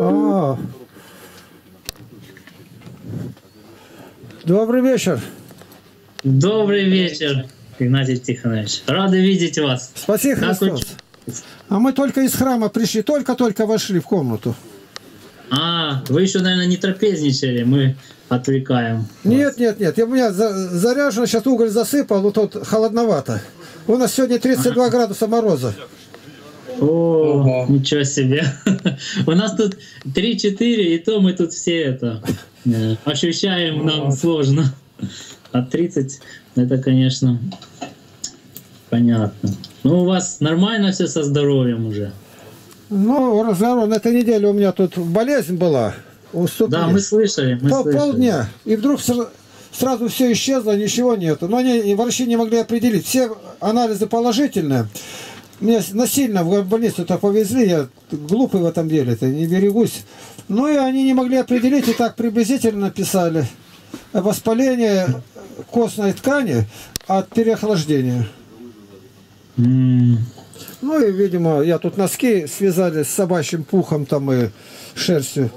А. Добрый вечер. Добрый вечер, Игнатий Тихонович. Рады видеть вас. Спасибо, Как Христос. А мы только из храма пришли, только-только вошли в комнату. А, вы еще, наверное, не трапезничали, мы отвлекаем. Нет, нет, нет. Я, у меня за- заряжено, сейчас уголь засыпал, но тут холодновато. У нас сегодня 32 градуса мороза. О, ничего себе. У нас тут 3-4, и то мы тут все это э, ощущаем, нам сложно. А 30, это, конечно, понятно. Ну, у вас нормально все со здоровьем уже? Ну, разговор, на этой неделе у меня тут болезнь была. Уступили. Да, мы слышали, мы Пол- слышали. полдня. И вдруг сра- сразу все исчезло, ничего нету. Но они, врачи не могли определить. Все анализы положительные. Меня насильно в больницу-то повезли, я глупый в этом деле-то, не берегусь. Ну и они не могли определить, и так приблизительно писали. Воспаление костной ткани от переохлаждения. М, Ну и, видимо, я тут носки связали с собачьим пухом там и шерстью.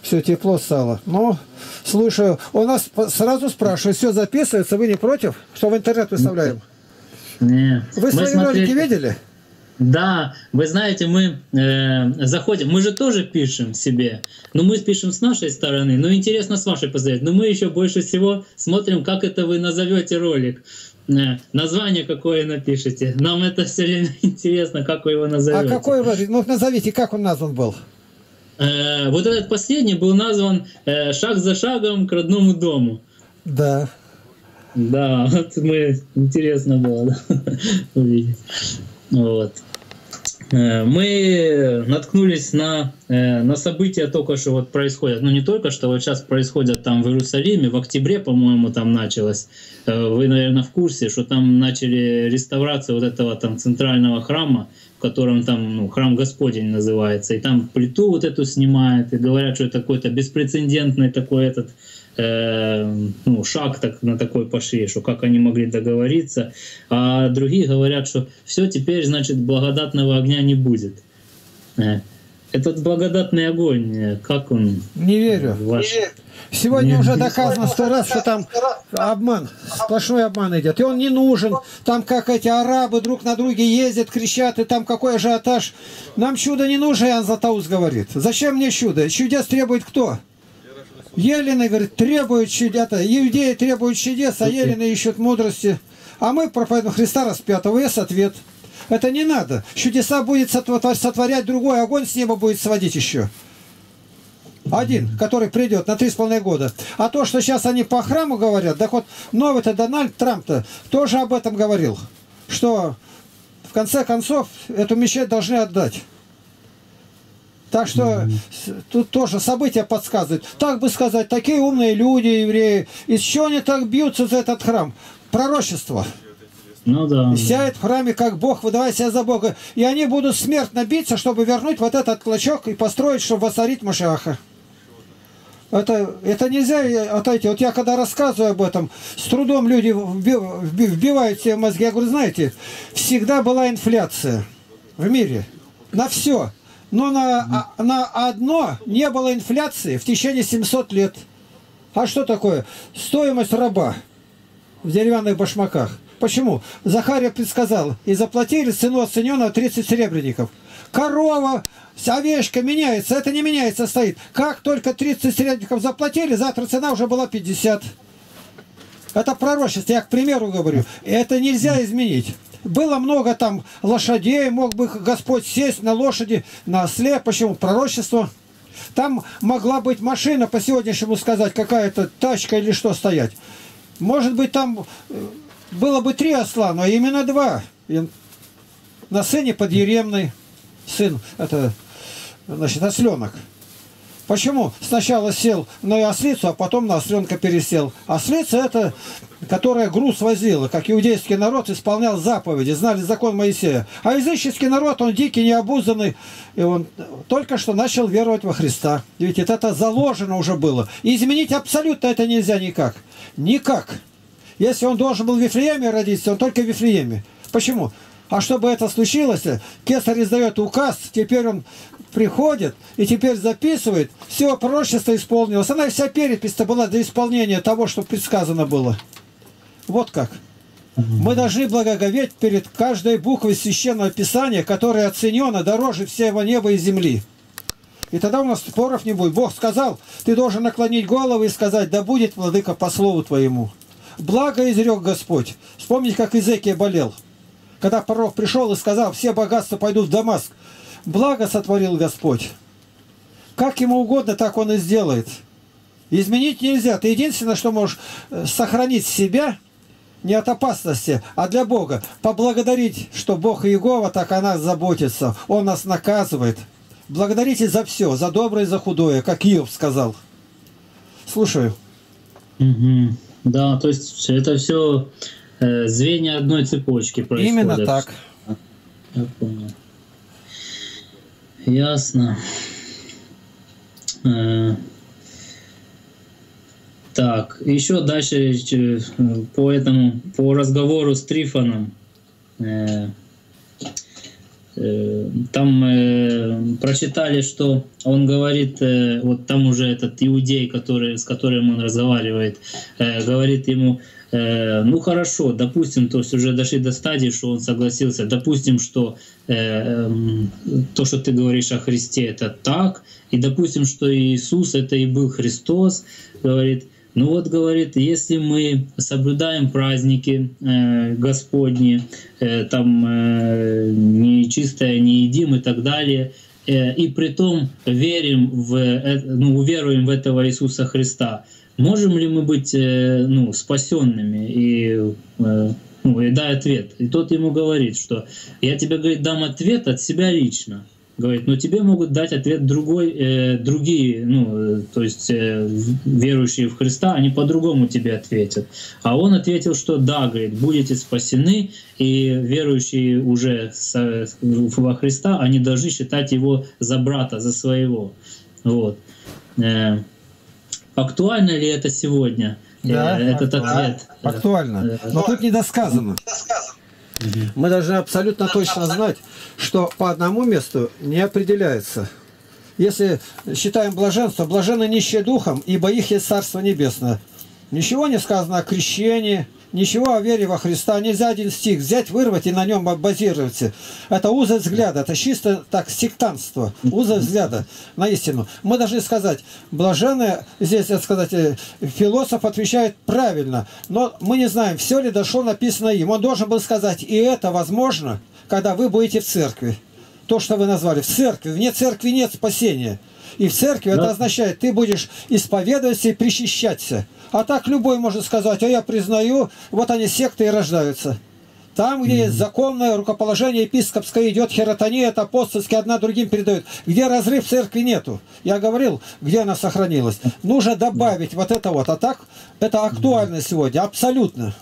Все тепло стало. Ну, слушаю. У нас сразу спрашивают, все записывается, вы не против, что в интернет выставляем? Не. Вы Мы свои смотрели- ролики видели? Да, вы знаете, мы э, заходим, мы же тоже пишем себе, но мы пишем с нашей стороны, но интересно с вашей посмотреть, но мы еще больше всего смотрим, как это вы назовете ролик, Э, название какое напишите. Нам это все время интересно, как вы его А назовете. какой ролик? Ну, назовите, как он назван был? Э, вот этот последний был назван э, «Шаг за шагом к родному дому». Да. Да, вот мы интересно было да, увидеть. Вот. Э, Мы наткнулись на, э, на события только что вот происходят. Ну не только что, вот сейчас происходят там в Иерусалиме, в октябре, по-моему, там началось. Э, Вы, наверное, в курсе, что там начали реставрацию вот этого там центрального храма, в котором там ну, храм Господень называется. И там плиту вот эту снимают, и говорят, что это какой-то беспрецедентный такой этот э, ну, шаг так, на такой пошли, что как они могли договориться. А другие говорят, что все теперь, значит, благодатного огня не будет. Э, Этот благодатный огонь, э, как он Не верю. ваш? Сегодня Не- уже доказано сто раз, что там обман, сплошной обман идет. И он не нужен. Там как эти арабы друг на друге ездят, кричат, и там какой ажиотаж. Нам чудо не нужно, Иоанн Златоуст говорит. Зачем мне чудо? Чудес требует кто? Елены, говорит, требуют чудес. Иудеи требуют чудес, а Елены ищут мудрости. А мы проповедуем Христа распятого. Есть ответ. Это не надо. Чудеса будет сотво- сотворять другой, огонь с неба будет сводить еще. Один, который придет на три с половиной года. А то, что сейчас они по храму говорят, так вот новый-то Дональд Трамп-то тоже об этом говорил. Что в конце концов эту мечеть должны отдать. Так что с- тут тоже события подсказывают. Так бы сказать, такие умные люди, евреи. Из чего они так бьются за этот храм? Пророчество. Ну да. Сядет в храме, как Бог, выдавая себя за Бога. И они будут смертно биться, чтобы вернуть вот этот клочок и построить, чтобы воцарить Машаха. Это, это нельзя отойти. Вот я когда рассказываю об этом, с трудом люди вби- вби- вбивают себе в мозги. Я говорю, знаете, всегда была инфляция в мире. На все. Но на, а- на одно не было инфляции в течение 700 лет. А что такое? Стоимость раба в деревянных башмаках. Почему? Захария предсказал, и заплатили цену оцененного 30 серебряников. Корова, овечка меняется, это не меняется, стоит. Как только 30 серебряников заплатили, завтра цена уже была 50. Это пророчество, я к примеру говорю. Это нельзя изменить. Было много там лошадей, мог бы Господь сесть на лошади, на осле. Почему? Пророчество. Там могла быть машина, по сегодняшнему сказать, какая-то тачка или что стоять. Может быть, там э, было бы три осла, но именно два. И на сыне подъеремный сын, это, значит, осленок. Почему? Сначала сел на ослицу, а потом на осленка пересел. Ослица это, которая груз возила, как иудейский народ исполнял заповеди, знали закон Моисея. А языческий народ, он дикий, необузанный, и он только что начал веровать во Христа. Ведь это заложено уже было. И изменить абсолютно это нельзя никак. Никак. Если он должен был в Вифлееме родиться, он только в Вифлееме. Почему? А чтобы это случилось, кесарь издает указ, теперь он приходит и теперь записывает, все пророчество исполнилось. Она вся перепись-то была для исполнения того, что предсказано было. Вот как. Мы должны благоговеть перед каждой буквой Священного Писания, которая оценена дороже всего неба и земли. И тогда у нас споров не будет. Бог сказал, ты должен наклонить голову и сказать, да будет, владыка, по слову твоему. Благо изрек Господь. Вспомните, как Изекия болел. Когда пророк пришел и сказал, все богатства пойдут в Дамаск. Благо сотворил Господь. Как ему угодно, так он и сделает. Изменить нельзя. Ты единственное, что можешь э, сохранить себя – не от опасности, а для Бога. Поблагодарить, что Бог Иегова так о нас заботится. Он нас наказывает. Благодарите за все, за доброе и за худое, как Иов сказал. Слушаю. Угу. Да, то есть это все э, звенья одной цепочки происходят. Именно так. Я понял. Ясно. Э, так, еще дальше э, по этому, по разговору с Трифоном. Э, э, там э, прочитали, что он говорит, э, вот там уже этот иудей, который, с которым он разговаривает, э, говорит ему, э, ну хорошо, допустим, то есть уже дошли до стадии, что он согласился, допустим, что э, э, то, что ты говоришь о Христе, это так, и допустим, что Иисус это и был Христос, говорит, ну вот, говорит, если мы соблюдаем праздники э, Господни, э, там э, не чистое не едим и так далее, э, и при том верим в, э, ну, уверуем в этого Иисуса Христа, можем ли мы быть э, ну, спасенными? И, э, ну, и дай ответ. И тот ему говорит, что я тебе, говорит, дам ответ от себя лично говорит, но тебе могут дать ответ другой, э, другие, ну, э, то есть э, верующие в Христа, они по-другому тебе ответят. А он ответил, что да, говорит, будете спасены, и верующие уже со, во Христа, они должны считать его за брата, за своего. Вот. Э, актуально ли это сегодня? Да, э, этот актуально. ответ. Актуально. Но тут недосказано. Мы должны абсолютно точно знать, что по одному месту не определяется. Если считаем блаженство, блаженно нищие духом, ибо их есть Царство Небесное. Ничего не сказано о крещении, Ничего о вере во Христа. Нельзя один стих взять, вырвать и на нем базироваться. Это узость взгляда, это чисто так сектантство, узость взгляда на истину. Мы должны сказать, блаженные, здесь, так сказать, э, философ отвечает правильно, но мы не знаем, все ли дошло написано им. Он должен был сказать, и это возможно, когда вы будете в церкви. То, что вы назвали, в церкви. Вне церкви нет спасения. И в церкви Но... это означает, ты будешь исповедоваться и причащаться. А так любой может сказать, а я признаю, вот они секты и рождаются. Там, где есть законное рукоположение епископское, идет херотония, это апостольские, одна другим передают. Где разрыв церкви нету. Я говорил, где она сохранилась. Нужно добавить вот это вот. А так, это актуально сегодня, абсолютно.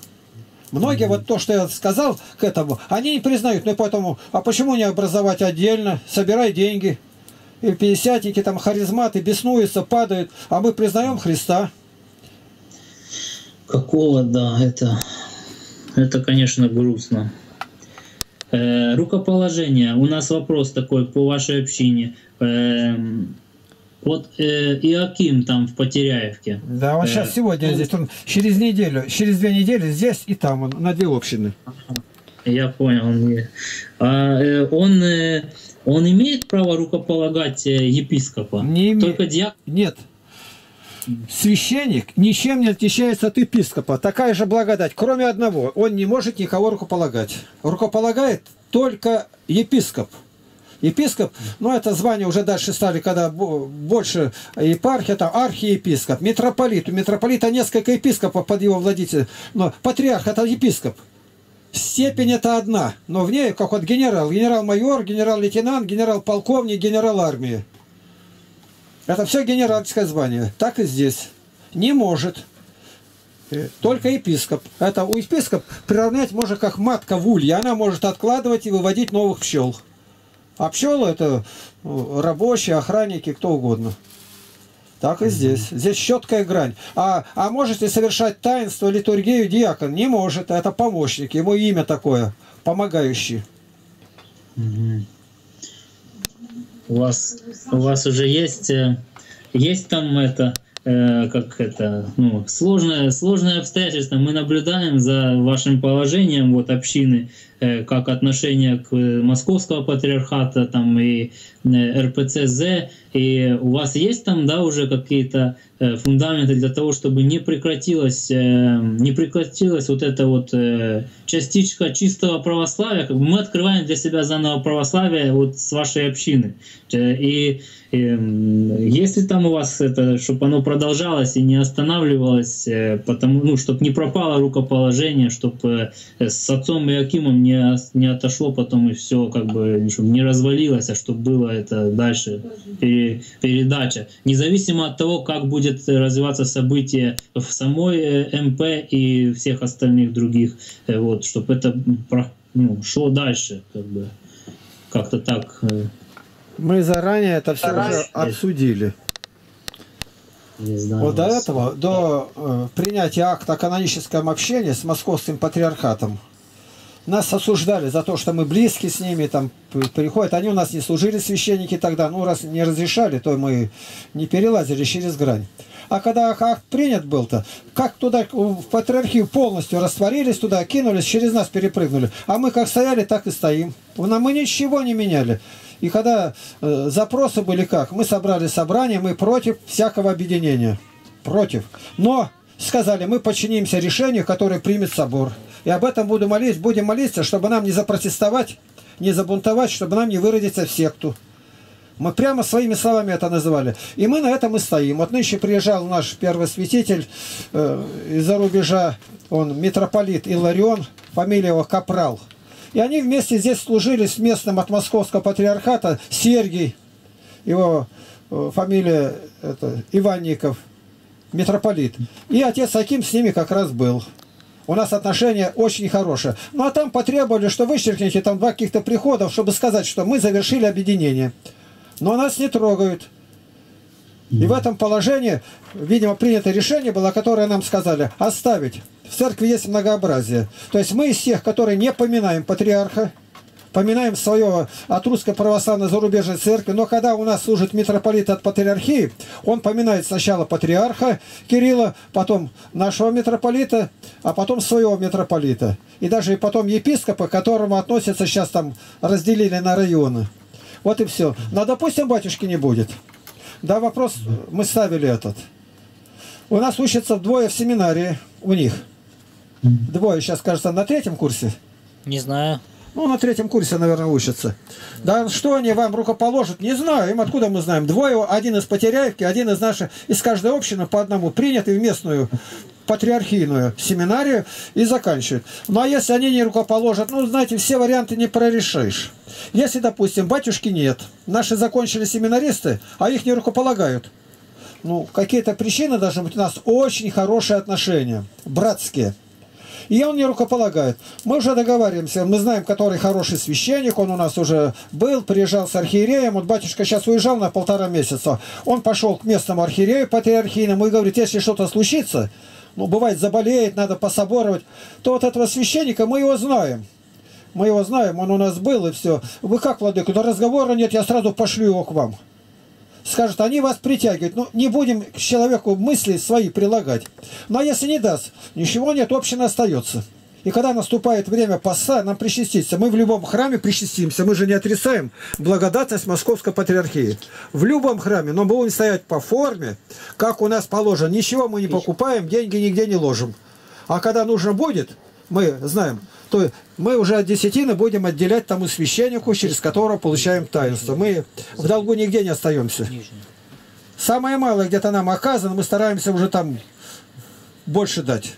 Многие вот то, что я сказал к этому, они не признают. Ну поэтому, а почему не образовать отдельно? Собирай деньги. И пятидесятники, там харизматы беснуются, падают. А мы признаем Христа. Какого, да, это, это, конечно, грустно. Э, рукоположение. У нас вопрос такой по вашей общине. Э, вот э, Иаким там в Потеряевке. Да, он э, сейчас сегодня он... здесь, он через неделю, через две недели здесь и там, он на две общины. Я понял. Он, а, э, он, э, он имеет право рукополагать э, епископа? Не имеет. Только диак... Нет, священник ничем не отличается от епископа. Такая же благодать, кроме одного. Он не может никого рукополагать. Рукополагает только епископ. Епископ, ну это звание уже дальше стали, когда больше епархия, там архиепископ, митрополит. У митрополита несколько епископов под его владителем. Но патриарх это епископ. Степень это одна, но в ней, как вот генерал, генерал-майор, генерал-лейтенант, генерал-полковник, генерал армии. Это все генеральское звание. Так и здесь. Не может. Э, только епископ. Это у епископ приравнять можно как матка в улье. Она может откладывать и выводить новых пчел. А пчелы это ну, рабочие, охранники, кто угодно. Так и здесь. Здесь четкая грань. А, а может ли совершать таинство, литургию диакон? Не может. Это помощник. Ему имя такое. Помогающий. Мгм. У вас, у вас уже есть, э, есть там это, э, как это, ну, сложное, сложное обстоятельство. Мы наблюдаем за вашим положением вот общины, как отношение к э, московского патриархата там и э, РПЦЗ, и у вас есть там, да, уже какие-то э, фундаменты для того, чтобы не прекратилась, э, не прекратилась вот эта вот э, частичка чистого православия, как бы мы открываем для себя заново православие вот с вашей общины. Э, И Эм, Если там у вас это, чтобы оно продолжалось и не останавливалось, э, потому, ну, чтобы не пропало рукоположение, чтобы с отцом Иакимом не, ос- не отошло потом и все, как бы, чтобы не развалилось, а чтобы было это дальше пере- передача. Независимо от того, как будет развиваться событие в самой э, МП и всех остальных других, э, вот, чтобы это про- ну, шло дальше, как бы, как-то так. э, Мы заранее это все уже обсудили. Не знаю. Вот до этого, до э, принятия акта о каноническом общении с московским патриархатом, нас осуждали за то, что мы близки с ними, там приходят. Они у нас не служили священники тогда, ну раз не разрешали, то мы не перелазили через грань. А когда акт принят был-то, как туда в патриархию полностью растворились, туда кинулись, через нас перепрыгнули. А мы как стояли, так и стоим. Мы ничего не меняли. И когда э, запросы были как, мы собрали собрание, мы против всякого объединения. Против. Но сказали, мы подчинимся решению, которое примет собор. И об этом буду молить, будем молиться, чтобы нам не запротестовать, не забунтовать, чтобы нам не выродиться в секту. Мы прямо своими словами это называли. И мы на этом и стоим. Вот нынче приезжал наш первый святитель э, из-за рубежа, он митрополит Иларион, фамилия его Капрал. И они вместе здесь служили с местным от московского патриархата Сергий, его э, фамилия это, Иванников, митрополит. И отец Аким с ними как раз был. У нас отношения очень хорошие. Ну а там потребовали, что вычеркните там два каких-то приходов, чтобы сказать, что мы завершили объединение. Но нас не трогают. И в этом положении, видимо, принято решение было, которое нам сказали оставить. В церкви есть многообразие. То есть мы из тех, которые не поминаем патриарха, поминаем свое от русской православной зарубежной церкви, но когда у нас служит митрополит от патриархии, он поминает сначала патриарха Кирилла, потом нашего митрополита, а потом своего митрополита. И даже и потом епископа, к которому относятся сейчас там разделили на районы. Вот и все. Но, допустим, батюшки не будет. Да, вопрос, мы ставили этот. У нас учатся двое в семинарии, у них. Двое, сейчас, кажется, на третьем курсе. Не знаю. Ну, на третьем курсе, наверное, учатся. Да что они вам рукоположат, не знаю. Им откуда мы знаем. Двое, один из Потеряевки, один из наших, из каждой общины по одному приняты в местную патриархийную семинарию и заканчивают. Ну, а если они не рукоположат, ну, знаете, все варианты не прорешишь. Если, допустим, батюшки нет, наши закончили семинаристы, а их не рукополагают. Ну, какие-то причины должны быть у нас очень хорошие отношения, братские. И он не рукополагает. Мы уже договариваемся, мы знаем, который хороший священник, он у нас уже был, приезжал с архиереем, вот батюшка сейчас уезжал на полтора месяца. Он пошел к местному архиерею патриархийному и говорит, если что-то случится, ну, бывает, заболеет, надо пособоровать, то вот этого священника мы его знаем. Мы его знаем, он у нас был, и все. Вы как, владыка, да разговора нет, я сразу пошлю его к вам. Скажет, они вас притягивают. Ну, не будем к человеку мысли свои прилагать. Но а если не даст, ничего нет, община остается. И когда наступает время поста, нам причаститься. Мы в любом храме причастимся. Мы же не отрицаем благодатность Московской Патриархии. В любом храме. Но мы будем стоять по форме, как у нас положено. Ничего мы не покупаем, деньги нигде не ложим. А когда нужно будет, мы знаем, то мы уже от десятины будем отделять тому священнику, через которого получаем таинство. Мы в долгу нигде не остаемся. Самое малое где-то нам оказано, мы стараемся уже там больше дать.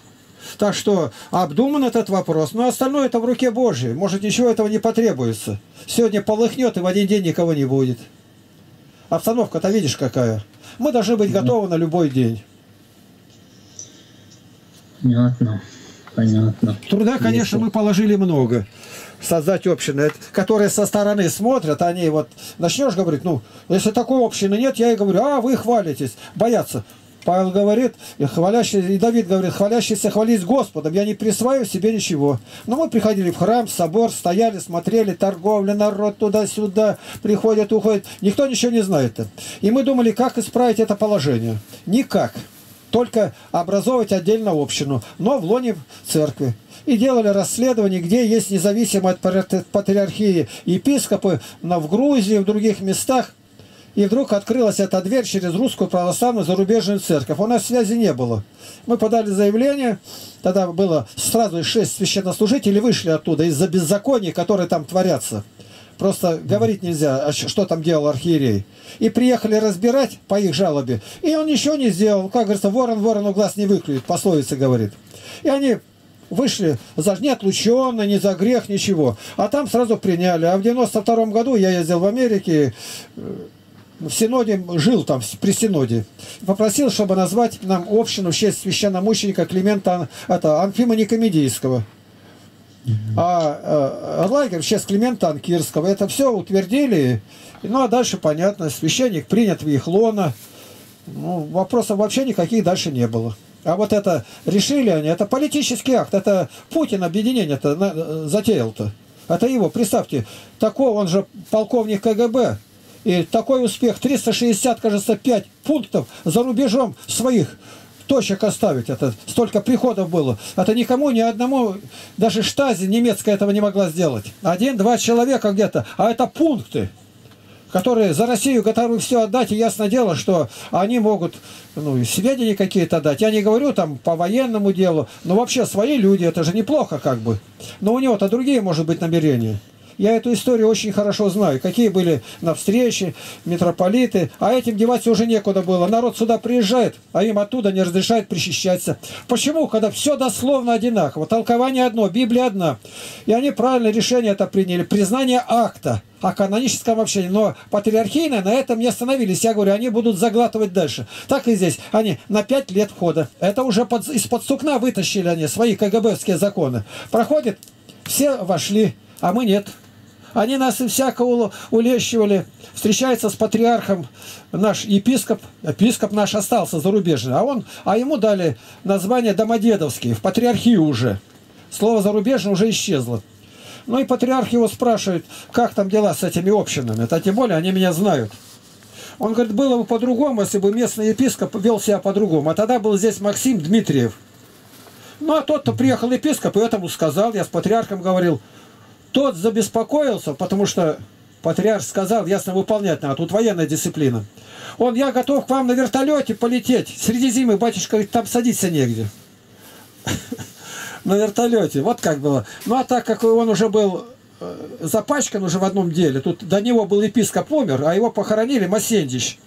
Так что обдуман этот вопрос. Но остальное это в руке Божьей. Может, ничего этого не потребуется. Сегодня полыхнет, и в один день никого не будет. Обстановка-то видишь какая. Мы должны быть готовы на любой день. Понятно. Понятно. Труда, конечно, мы положили много. Создать общины, которые со стороны смотрят, они вот, начнешь говорить, ну, если такой общины нет, я и говорю, а, вы хвалитесь, боятся. Павел говорит, и, хвалящий, и Давид говорит, хвалящийся хвались Господом, я не присваиваю себе ничего. Но мы приходили в храм, в собор, стояли, смотрели, торговля, народ туда-сюда, приходят, уходят. Никто ничего не знает. И мы думали, как исправить это положение. Никак. Только образовывать отдельно общину, но в лоне церкви. И делали расследование, где есть независимые от патриархии епископы в Грузии, в других местах. И вдруг открылась эта дверь через русскую православную зарубежную церковь. У нас связи не было. Мы подали заявление, тогда было сразу шесть священнослужителей вышли оттуда из-за беззаконий, которые там творятся. Просто говорить нельзя, а что там делал архиерей. И приехали разбирать по их жалобе. И он ничего не сделал. Как говорится, ворон ворону глаз не выклюет, пословица говорит. И они вышли за не отлученно, не за грех, ничего. А там сразу приняли. А в 92 году я ездил в Америке, э, в Синоде, жил там при Синоде. Попросил, чтобы назвать нам общину в честь священномученика Климента это, Анфима Никомедийского. А, а лагерь честь Климента Анкирского. Это все утвердили. Ну, а дальше, понятно, священник принят в их лона. Ну, вопросов вообще никаких дальше не было. А вот это решили они, это политический акт, это Путин объединение-то затеял-то. Это его, представьте, такой он же полковник КГБ, и такой успех, 360, кажется, 5 пунктов за рубежом своих точек оставить. Это столько приходов было. Это никому, ни одному, даже штази немецкая этого не могла сделать. Один-два человека где-то, а это пункты которые за Россию готовы все отдать, и ясно дело, что они могут ну, сведения какие-то дать. Я не говорю там по военному делу, но вообще свои люди, это же неплохо как бы. Но у него-то другие, может быть, намерения. Я эту историю очень хорошо знаю. Какие были на встрече митрополиты. А этим деваться уже некуда было. Народ сюда приезжает, а им оттуда не разрешают причащаться. Почему? Когда все дословно одинаково. Толкование одно, Библия одна. И они правильное решение это приняли. Признание акта о каноническом общении. Но патриархийные на этом не остановились. Я говорю, они будут заглатывать дальше. Так и здесь. Они на пять лет входа. Это уже под, из-под сукна вытащили они свои КГБовские законы. Проходит, все вошли, а мы нет. Они нас и всякого улещивали. Встречается с патриархом наш епископ. Епископ наш остался зарубежный. А, он, а ему дали название Домодедовский. В патриархию уже. Слово зарубежное уже исчезло. Ну и патриарх его спрашивает, как там дела с этими общинами. Это тем более они меня знают. Он говорит, было бы по-другому, если бы местный епископ вел себя по-другому. А тогда был здесь Максим Дмитриев. Ну, а тот-то приехал епископ и этому сказал, я с патриархом говорил, тот забеспокоился, потому что патриарх сказал, ясно выполнять надо, тут военная дисциплина. Он, я готов к вам на вертолете полететь. Среди зимы, батюшка, говорит, там садиться негде. На вертолете, вот как было. Ну а так как он уже был э, запачкан уже в одном деле, тут до него был епископ умер, а его похоронили Масендич,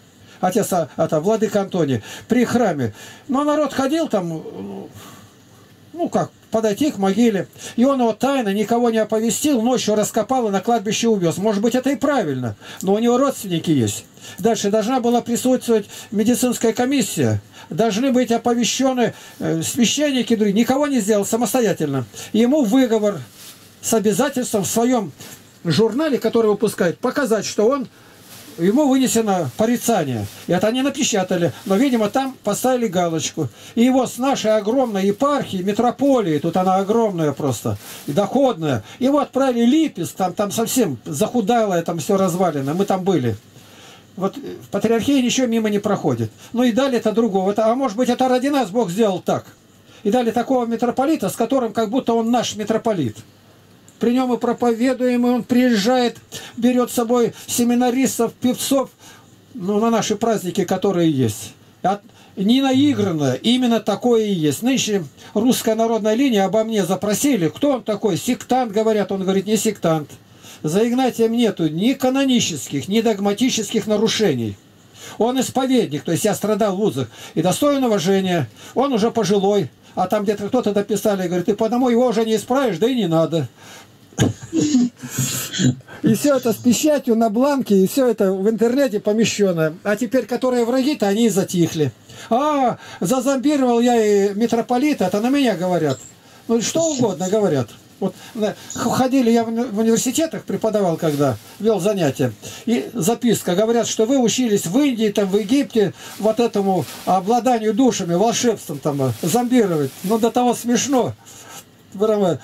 отец, а, это, владыка Антоний, при храме. Но народ ходил там, ну как, подойти к могиле. И он его тайно никого не оповестил, ночью раскопал и на кладбище увез. Может быть, это и правильно, но у него родственники есть. Дальше должна была присутствовать медицинская комиссия. Должны быть оповещены э, священники, никого не сделал самостоятельно. Ему выговор с обязательством в своем журнале, который выпускает, показать, что он ему вынесено порицание. Это они напечатали, но, видимо, там поставили галочку. И его с нашей огромной епархии, метрополии, тут она огромная просто, и доходная, его отправили Липецк, там, там совсем захудалое, там все развалено, мы там были. Вот в патриархии ничего мимо не проходит. Ну и дали это другого. А может быть, это ради нас Бог сделал так. И дали такого митрополита, с которым как будто он наш митрополит при нем и проповедуем, и он приезжает, берет с собой семинаристов, певцов, ну, на наши праздники, которые есть. От, не наигранно, именно такое и есть. Нынче русская народная линия обо мне запросили, кто он такой, сектант, говорят, он говорит, не сектант. За Игнатием нету ни канонических, ни догматических нарушений. Он исповедник, то есть я страдал в вузах, и достоин уважения. Он уже пожилой, а там где-то кто-то дописали, говорит, ты по одному его уже не исправишь, да и не надо. И все это с печатью на бланке, и все это в интернете помещено. А теперь, которые враги-то, они затихли. А, зазомбировал я и митрополита, это на меня говорят. Ну, что угодно говорят. Вот ходили, я в университетах преподавал, когда вел занятия, и записка, говорят, что вы учились в Индии, там, в Египте, вот этому обладанию душами, волшебством там, зомбировать. Ну, до того смешно. Прямо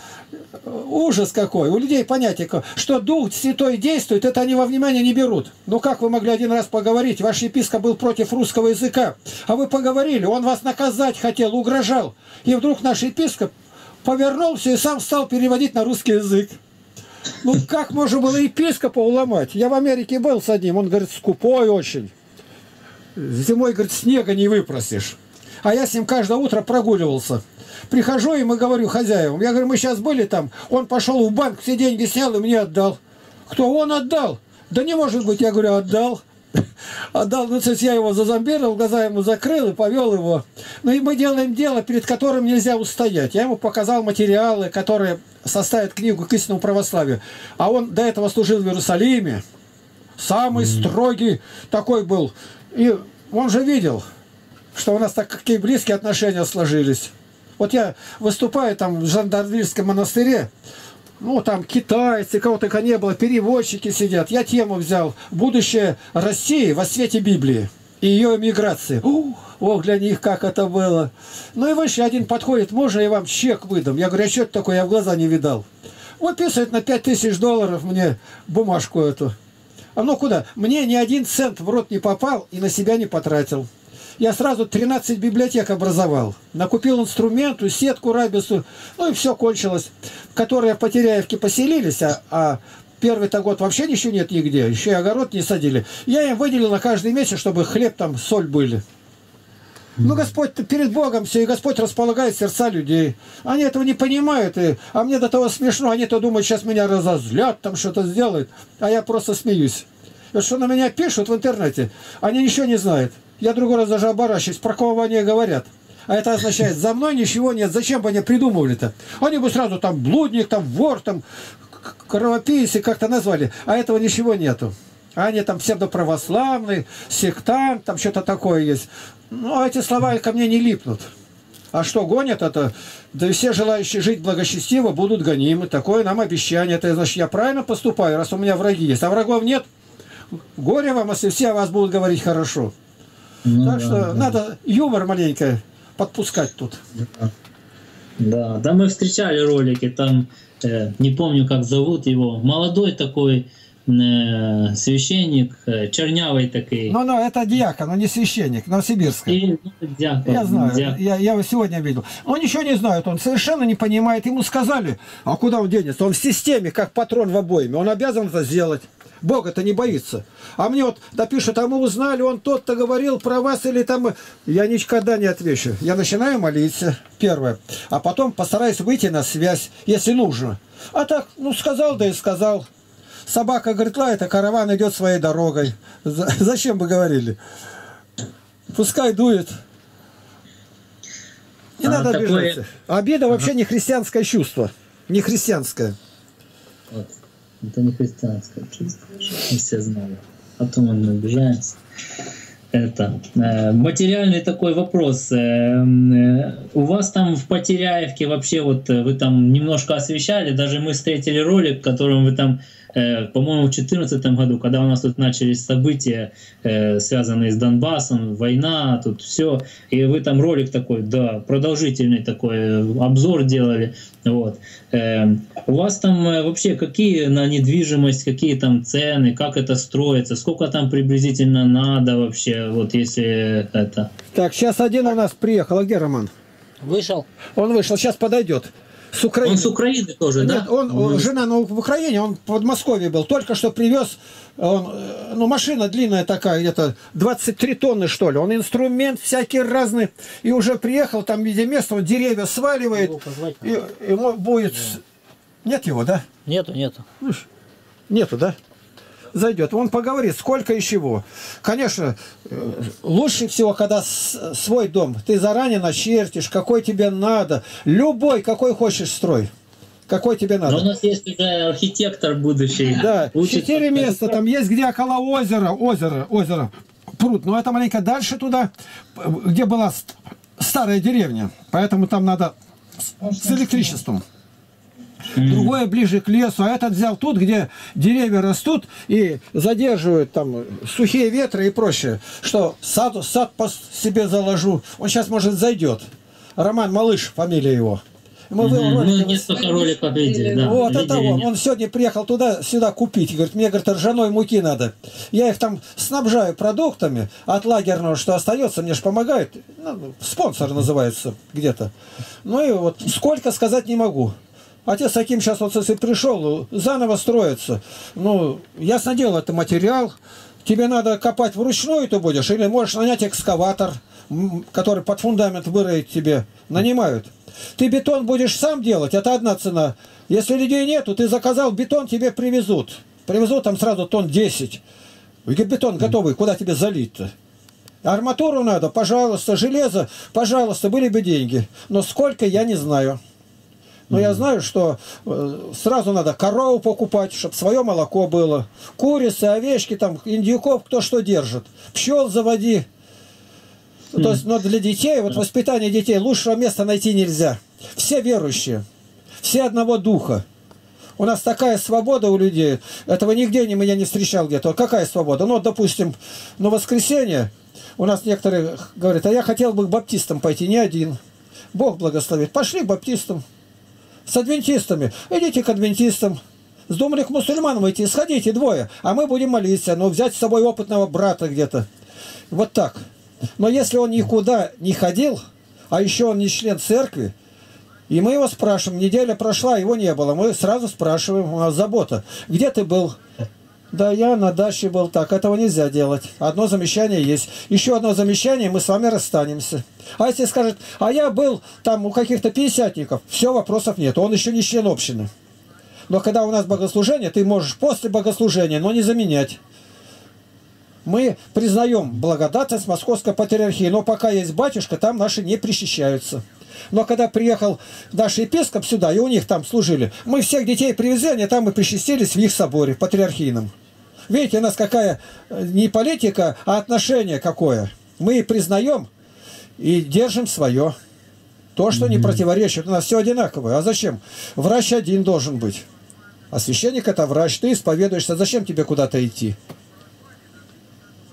ужас какой. У людей понятие, что Дух Святой действует, это они во внимание не берут. Ну как вы могли один раз поговорить? Ваш епископ был против русского языка, а вы поговорили, он вас наказать хотел, угрожал. И вдруг наш епископ повернулся и сам стал переводить на русский язык. Ну, как можно было епископа уломать? Я в Америке был с одним, он, говорит, скупой очень. Зимой, говорит, снега не выпросишь. А я с ним каждое утро прогуливался. Прихожу и говорю хозяевам, я говорю, мы сейчас были там, он пошел в банк, все деньги снял и мне отдал. Кто? Он отдал. Да не может быть, я говорю, отдал. Отдал, ну, то есть я его зазомбировал, глаза ему закрыл и повел его. Ну и мы делаем дело, перед которым нельзя устоять. Я ему показал материалы, которые составят книгу к истинному православию. А он до этого служил в Иерусалиме. Самый строгий такой был. И он же видел, что у нас так какие близкие отношения сложились. Вот я выступаю там в Жандармильском монастыре, ну, там китайцы, кого только не было, переводчики сидят. Я тему взял «Будущее России во свете Библии» и ее эмиграции. Ох, для них как это было. Ну и выше один подходит, можно я вам чек выдам? Я говорю, а что это такое, я в глаза не видал. Выписывает на 5000 долларов мне бумажку эту. А ну куда? Мне ни один цент в рот не попал и на себя не потратил я сразу 13 библиотек образовал. Накупил инструменту, сетку рабису, ну и все кончилось. Которые в Потеряевке поселились, а, а первый-то год вообще ничего нет нигде, еще и огород не садили. Я им выделил на каждый месяц, чтобы хлеб там, соль были. Ну, Господь перед Богом все, и Господь располагает сердца людей. Они этого не понимают, и, а мне до того смешно, они-то думают, сейчас меня разозлят, там что-то сделают, а я просто смеюсь. Что на меня пишут в интернете, они ничего не знают. Я другой раз даже оборачиваюсь, про кого они говорят. А это означает, за мной ничего нет, зачем бы они придумывали-то? Они бы сразу там блудник, там вор, там кровопийцы как-то назвали, а этого ничего нету. А они там псевдоправославный, сектант, там что-то такое есть. Ну, а эти слова ко мне не липнут. А что гонят это? Да и все желающие жить благочестиво будут гонимы. Такое нам обещание. Это значит, я правильно поступаю, раз у меня враги есть. А врагов нет. Горе вам, если все о вас будут говорить хорошо. Ну, так да, что да. надо юмор маленько подпускать тут. Да. да, мы встречали ролики, там, э, не помню, как зовут его, молодой такой э, священник, э, чернявый такой. Ну, ну, это диакон, но не священник, Новосибирский. И, ну, диакон, я знаю, диакон. Я, я его сегодня видел. Он ничего не знает, он совершенно не понимает. Ему сказали, а куда он денется? Он в системе, как патрон в обоими, он обязан это сделать. Бога-то не боится. А мне вот напишут, а мы узнали, он тот-то говорил про вас или там... Я никогда не отвечу. Я начинаю молиться, первое. А потом постараюсь выйти на связь, если нужно. А так, ну, сказал, да и сказал. Собака говорит, лает, а караван идет своей дорогой. Зачем бы говорили? Пускай дует. Не а, надо такое... обижаться. Обида ага. вообще не христианское чувство. Не христианское. Вот. Это не христианское чувство, мы все знали. Потом мы обижаемся. Это э, материальный такой вопрос. Э, э, у вас там в Потеряевке вообще вот вы там немножко освещали, даже мы встретили ролик, в котором вы там по-моему, в 2014 году, когда у нас тут начались события, связанные с Донбассом, война, тут все, и вы там ролик такой, да, продолжительный такой обзор делали. Вот. У вас там вообще какие на недвижимость, какие там цены, как это строится, сколько там приблизительно надо вообще, вот если это... Так, сейчас один у нас приехал, а где Роман? Вышел. Он вышел, сейчас подойдет. С Украины. Он с Украины тоже, Нет, да? он, он жена ну, в Украине, он в Подмосковье был. Только что привез, он, э, ну, машина длинная такая, где-то 23 тонны, что ли. Он инструмент всякий разный. И уже приехал, там, виде места, он деревья сваливает. И, ему будет... Да. Нет его, да? Нету, нету. Нету, да? Зайдет. Он поговорит, сколько и чего. Конечно, э, лучше всего, когда свой дом, ты заранее начертишь, какой тебе надо. Любой, какой хочешь строй. Какой тебе надо? Но у нас есть уже архитектор будущий. Да, четыре места. Там есть где около озера, озеро, озеро, пруд. Но это маленько дальше туда, где была старая деревня. Поэтому там надо с электричеством. Mm. другое ближе к лесу, а этот взял тут, где деревья растут и задерживают там сухие ветры и прочее, что сад, сад по себе заложу, он сейчас, может, зайдет. Роман Малыш, фамилия его. Мы, угу. мы несколько роликов видели, да. Вот видели, это он. Он сегодня приехал туда, сюда купить. Говорит, мне, говорит, ржаной муки надо. Я их там снабжаю продуктами от лагерного, что остается, мне же помогает. Ну, спонсор называется где-то. Ну и вот сколько сказать не могу. Отец таким сейчас вот если пришел, заново строится. Ну, ясно дело, это материал. Тебе надо копать вручную ты будешь, или можешь нанять экскаватор, который под фундамент выроет тебе. Нанимают. Ты бетон будешь сам делать, это одна цена. Если людей нету, ты заказал бетон, тебе привезут. Привезут там сразу тонн 10. Бетон готовый, куда тебе залить-то? Арматуру надо, пожалуйста, железо, пожалуйста, были бы деньги. Но сколько, я не знаю. Но я знаю, что э, сразу надо корову покупать, чтобы свое молоко было. Курицы, овечки, там, индюков, кто что держит. Пчел заводи. То есть, но для детей, вот воспитание детей, лучшего места найти нельзя. Все верующие, все одного духа. У нас такая свобода у людей. Этого нигде не, меня не встречал где-то. Какая свобода? Ну, допустим, на воскресенье у нас некоторые говорят, а я хотел бы к баптистам пойти, не один. Бог благословит. Пошли к баптистам. С адвентистами. Идите к адвентистам. Сдумали к мусульманам идти. Сходите двое. А мы будем молиться. Но взять с собой опытного брата где-то. Вот так. Но если он никуда не ходил, а еще он не член церкви, и мы его спрашиваем, неделя прошла, его не было, мы сразу спрашиваем, у нас забота, где ты был? Да я на даче был так, этого нельзя делать. Одно замечание есть. Еще одно замечание, мы с вами расстанемся. А если скажет, а я был там у каких-то пятидесятников, все, вопросов нет, он еще не член общины. Но когда у нас богослужение, ты можешь после богослужения, но не заменять мы признаем благодатность Московской Патриархии, но пока есть батюшка, там наши не причащаются. Но когда приехал наш епископ сюда, и у них там служили, мы всех детей привезли, они там и причастились в их соборе патриархийном. Видите, у нас какая э, не политика, а отношение какое. Мы признаем и держим свое. То, что не противоречит. У нас все одинаковое. А зачем? Врач один должен быть. А священник это врач. Ты исповедуешься. Зачем тебе куда-то идти?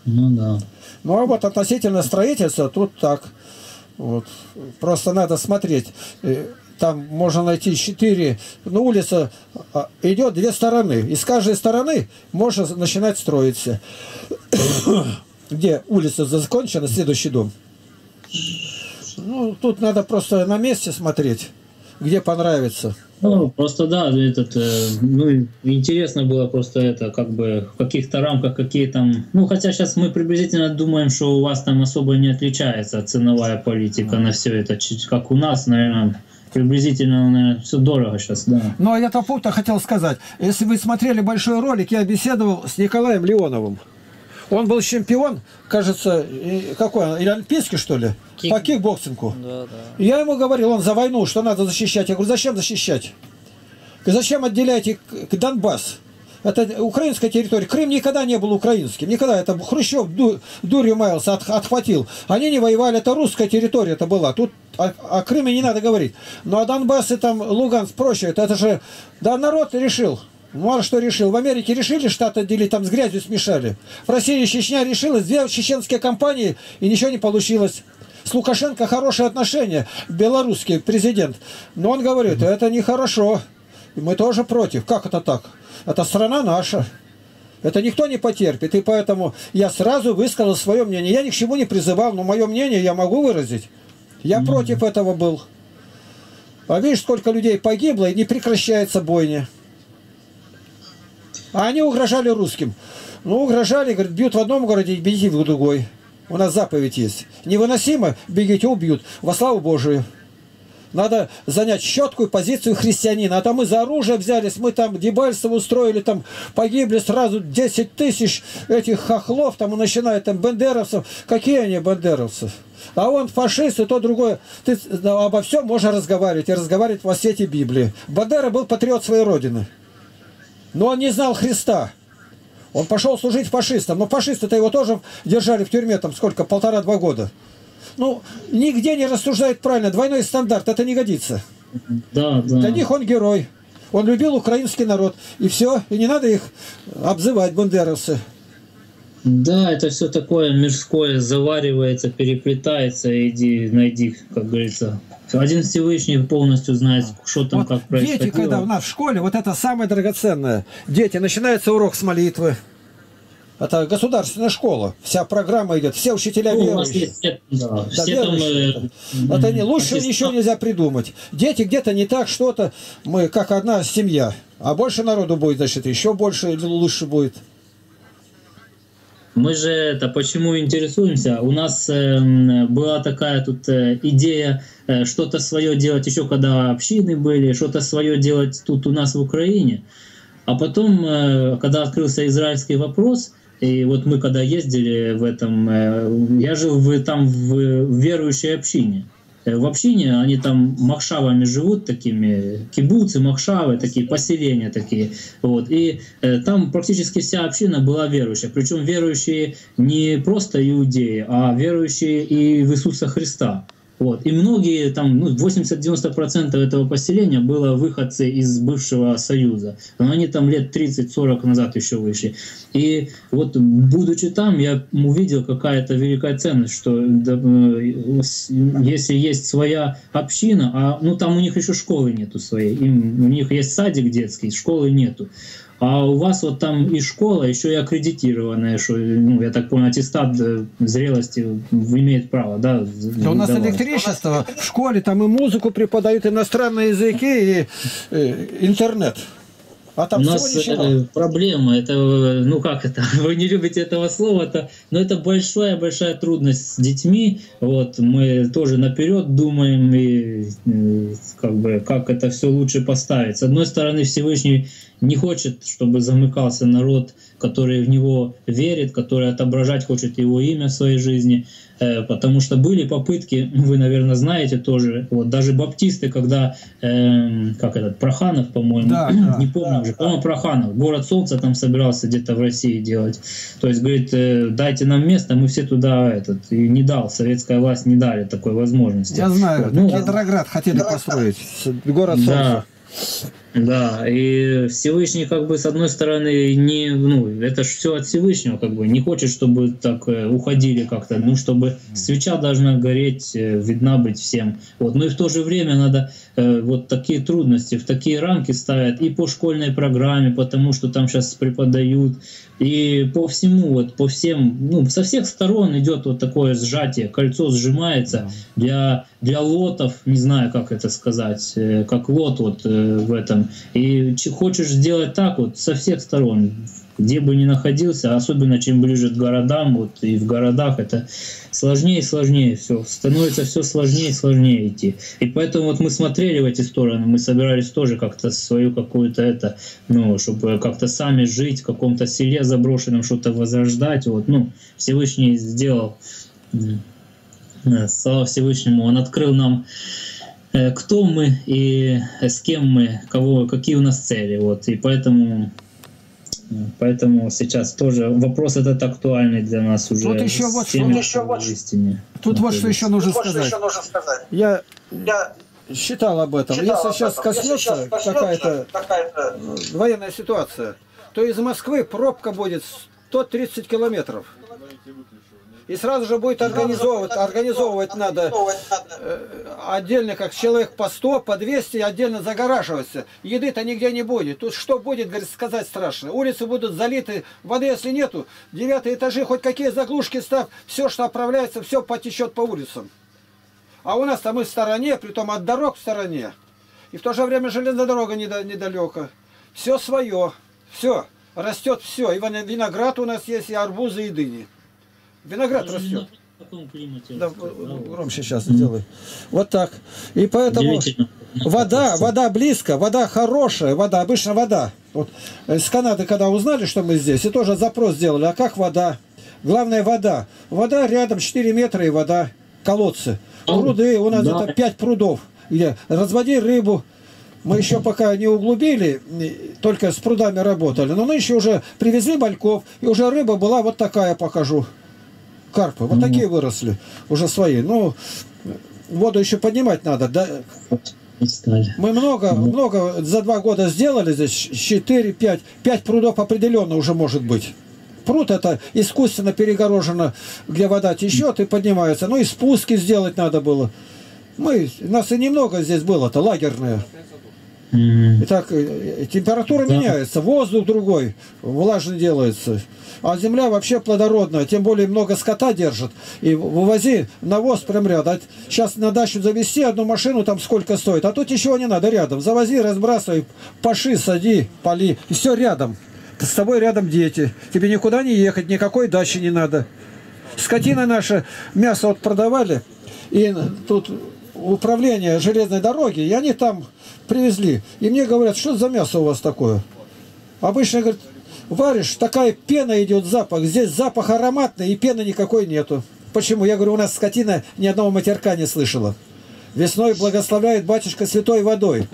Ну да. Ну а вот относительно строительства тут так. Вот. Просто надо смотреть. Там можно найти четыре, ну улица а, идет две стороны. И с каждой стороны можно начинать строиться. Где улица закончена, следующий дом. Ну, тут надо просто на месте смотреть, где понравится. Ну, просто да, этот, э, ну, интересно было просто это, как бы, в каких-то рамках, какие там, ну, хотя сейчас мы приблизительно думаем, что у вас там особо не отличается ценовая политика на все это, как у нас, наверное, приблизительно, наверное, все дорого сейчас, да. Ну, а я этого пункта хотел сказать. Если вы смотрели большой ролик, я беседовал с Николаем Леоновым. Он был чемпион, кажется, какой он, или олимпийский, что ли? Кик... По кикбоксингу. Да, да. И я ему говорил, он за войну, что надо защищать. Я говорю, зачем защищать? Зачем отделяете Донбасс? Это украинская территория. Крым никогда не был украинским. Никогда. Это Хрущев ду, дурью маялся, от, отхватил. Они не воевали. Это русская территория это была. Тут о, о Крыме не надо говорить. Ну а Донбасс и там Луганск проще. Это, это же... Да народ решил. Мало что решил. В Америке решили штат отделить, там с грязью смешали. В России Чечня решилась, две чеченские компании, и ничего не получилось. С Лукашенко хорошие отношения, белорусский президент. Но он говорит, это нехорошо. Мы тоже против. Как это так? Это страна наша. Это никто не потерпит. И поэтому я сразу высказал свое мнение. Я ни к чему не призывал, но мое мнение я могу выразить. Я mm -hmm. против этого был. А видишь, сколько людей погибло, и не прекращается бойня. А они угрожали русским. Ну, угрожали, говорят, бьют в одном городе, бегите в другой. У нас заповедь есть. Невыносимо, бегите, убьют. Во славу Божию. Надо занять четкую позицию христианина. А то мы за оружие взялись, мы там Дебальцево устроили, там погибли сразу 10 тысяч этих хохлов, там и начинают там бандеровцев. Какие они бандеровцы? А он фашист и то другое. Ты ну, обо всем можно разговаривать и разговаривать во свете Библии. Бандера был патриот своей родины. Но он не знал Христа. Он пошел служить фашистам. Но фашисты-то его тоже держали в тюрьме там сколько? Полтора-два года. Ну, нигде не рассуждает правильно. Двойной стандарт, это не годится. Да, да. Для них он герой. Он любил украинский народ. И все. И не надо их обзывать, бандеровцы. Да, это все такое мирское заваривается, переплетается. Иди, найди, как говорится. Один Всевышний полностью знает, что там, Вот как происходило. дети, когда у нас в школе, вот это самое драгоценное. Дети, начинается урок с молитвы. Это государственная школа. Вся программа идет. Все учителя Ну, верующие. есть да, Да, все там, верующие. э, Это не лучше аттестат. ничего нельзя придумать. Дети где-то не так, что-то. Мы как одна семья. А больше народу будет, значит, еще больше лучше будет. Мы же это почему интересуемся? У нас эм, была такая тут э, идея э, что-то свое делать еще когда общины были, что-то свое делать тут у нас в Украине. А потом, э, когда открылся израильский вопрос, и вот мы когда ездили в этом, э, я жил в, там в, верующей общине. Э, В общине они там махшавами живут, такими кибуцы, махшавы, такие поселения такие. Вот. И э, там практически вся община была верующая. Причем верующие не просто иудеи, а верующие и в Иисуса Христа. Вот. И многие, там, ну, 80-90% этого поселения было выходцы из бывшего Союза. Но они там лет 30-40 назад еще вышли. И вот, будучи там, я увидел какая-то великая ценность, что да, э, если есть своя община, а ну там у них еще школы нету своей, им, у них есть садик детский, школы нету. А у вас вот там и школа, еще и аккредитированная, что, ну, я так понял, аттестат э, зрелости имеет право, да? Да у нас давать. электричество в школе, там и музыку преподают, иностранные языки, и э, интернет. А там У нас ничего. э, проблема, это, ну как это, вы не любите этого слова, это, но это большая-большая трудность с детьми. Вот мы тоже наперед думаем и э, как бы как это все лучше поставить. С одной стороны, Всевышний не хочет, чтобы замыкался народ, который в него верит, который отображать хочет его имя в своей жизни. Э, Потому что были попытки, вы, наверное, знаете тоже, вот даже баптисты, когда, эм, как этот, Проханов, по-моему, Да, да, не помню уже, по-моему, Проханов, город солнца там собирался где-то в России делать. То есть, говорит, э, дайте нам место, мы все туда, этот, и не дал, советская власть не дали такой возможности. Я знаю, Вот, ну, Петроград хотели построить, с- город да. солнца. Да, и Всевышний, как бы, с одной стороны, не, ну, это же все от Всевышнего, как бы, не хочет, чтобы так э, уходили как-то, ну, чтобы свеча должна гореть, э, видна быть всем. Вот, но и в то же время надо э, вот такие трудности, в такие рамки ставят и по школьной программе, потому что там сейчас преподают, и по всему, вот, по всем, ну, со всех сторон идет вот такое сжатие, кольцо сжимается для, для лотов, не знаю, как это сказать, э, как лот вот э, в этом. И ч- хочешь сделать так вот со всех сторон, где бы ни находился, особенно чем ближе к городам, вот и в городах это сложнее и сложнее все, становится все сложнее и сложнее идти. И поэтому вот мы смотрели в эти стороны, мы собирались тоже как-то свою какую-то это, ну, чтобы как-то сами жить в каком-то селе заброшенном, что-то возрождать, вот, ну, Всевышний сделал, э, слава Всевышнему, Он открыл нам э, кто мы и с кем мы, кого, какие у нас цели, вот, и поэтому Поэтому сейчас тоже вопрос этот актуальный для нас уже. Тут еще вот теми, что- кто в истине Тут вот что еще нужно Вот что сказать. еще нужно сказать. Я Я считал об этом. читал Если об сейчас этом. Если коснется сейчас коснется какая-то какая-то э, военная ситуация, то из Москвы пробка будет 130 километров. И сразу же будет организовывать, организовывать надо э, отдельно, как человек по 100, по 200, отдельно загораживаться. Еды-то нигде не будет. Тут что будет, говорит, сказать страшно. Улицы будут залиты, воды если нету, девятые этажи, хоть какие заглушки ставь, все, что отправляется, все потечет по улицам. А у нас там мы в стороне, притом от дорог в стороне. И в то же время железная дорога недалеко. Все свое, все, растет все. И вин- виноград у нас есть, и арбузы, и дыни. Виноград Даже растет. в таком климате. Да, громче сейчас сделай. Вот так. И поэтому вода, вода близко, вода хорошая, вода, обычно вода. Вот э, с Канады, когда узнали, что мы здесь, и тоже запрос сделали, а как вода? Главное вода. Вода рядом 4 метра и вода, колодцы. Пруды, у нас да. где-то 5 прудов. Где разводи рыбу. Мы еще пока не углубили, только с прудами работали. Но мы еще уже привезли мальков, и уже рыба была вот такая, покажу. Карпы, вот такие выросли, уже свои. Ну, воду еще поднимать надо. Да. Мы много, Ну. много за два года сделали здесь, 4, 5, 5 прудов определенно уже может быть. Пруд это искусственно перегорожено, где вода течет и поднимается. Ну и спуски сделать надо было. Мы, нас и немного здесь было-то, лагерное. Итак, э, температура Да. меняется, воздух другой, влажный делается. А земля вообще плодородная, тем более много скота держит. И вывози навоз прям рядом. Сейчас на дачу завести одну машину, там сколько стоит. А тут ничего не надо, рядом. Завози, разбрасывай, паши, сади, поли. И все рядом. С тобой рядом дети. Тебе никуда не ехать, никакой дачи не надо. Скотина наша, мясо вот продавали, и тут управление железной дороги, и они там привезли. И мне говорят, что за мясо у вас такое? Обычно, говорят, варишь, такая пена идет, запах. Здесь запах ароматный, и пены никакой нету. Почему? Я говорю, у нас скотина ни одного матерка не слышала. Весной благословляет батюшка святой водой.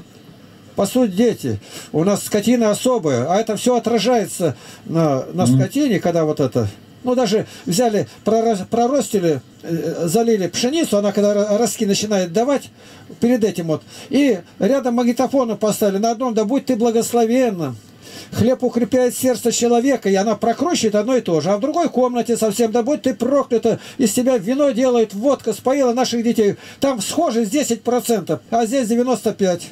По сути, дети, у нас скотина особая, а это все отражается на, на скотине, когда вот это... Ну, даже взяли, пророс- проростили, э, залили пшеницу, она когда ро- ростки начинает давать, перед этим вот, и рядом магнитофоны поставили на одном, да будь ты благословенным. Хлеб укрепляет сердце человека, и она прокручивает одно и то же. А в другой комнате совсем, да будь ты проклята, из тебя вино делает, водка споила наших детей. Там схожесть 10%, а здесь 95%.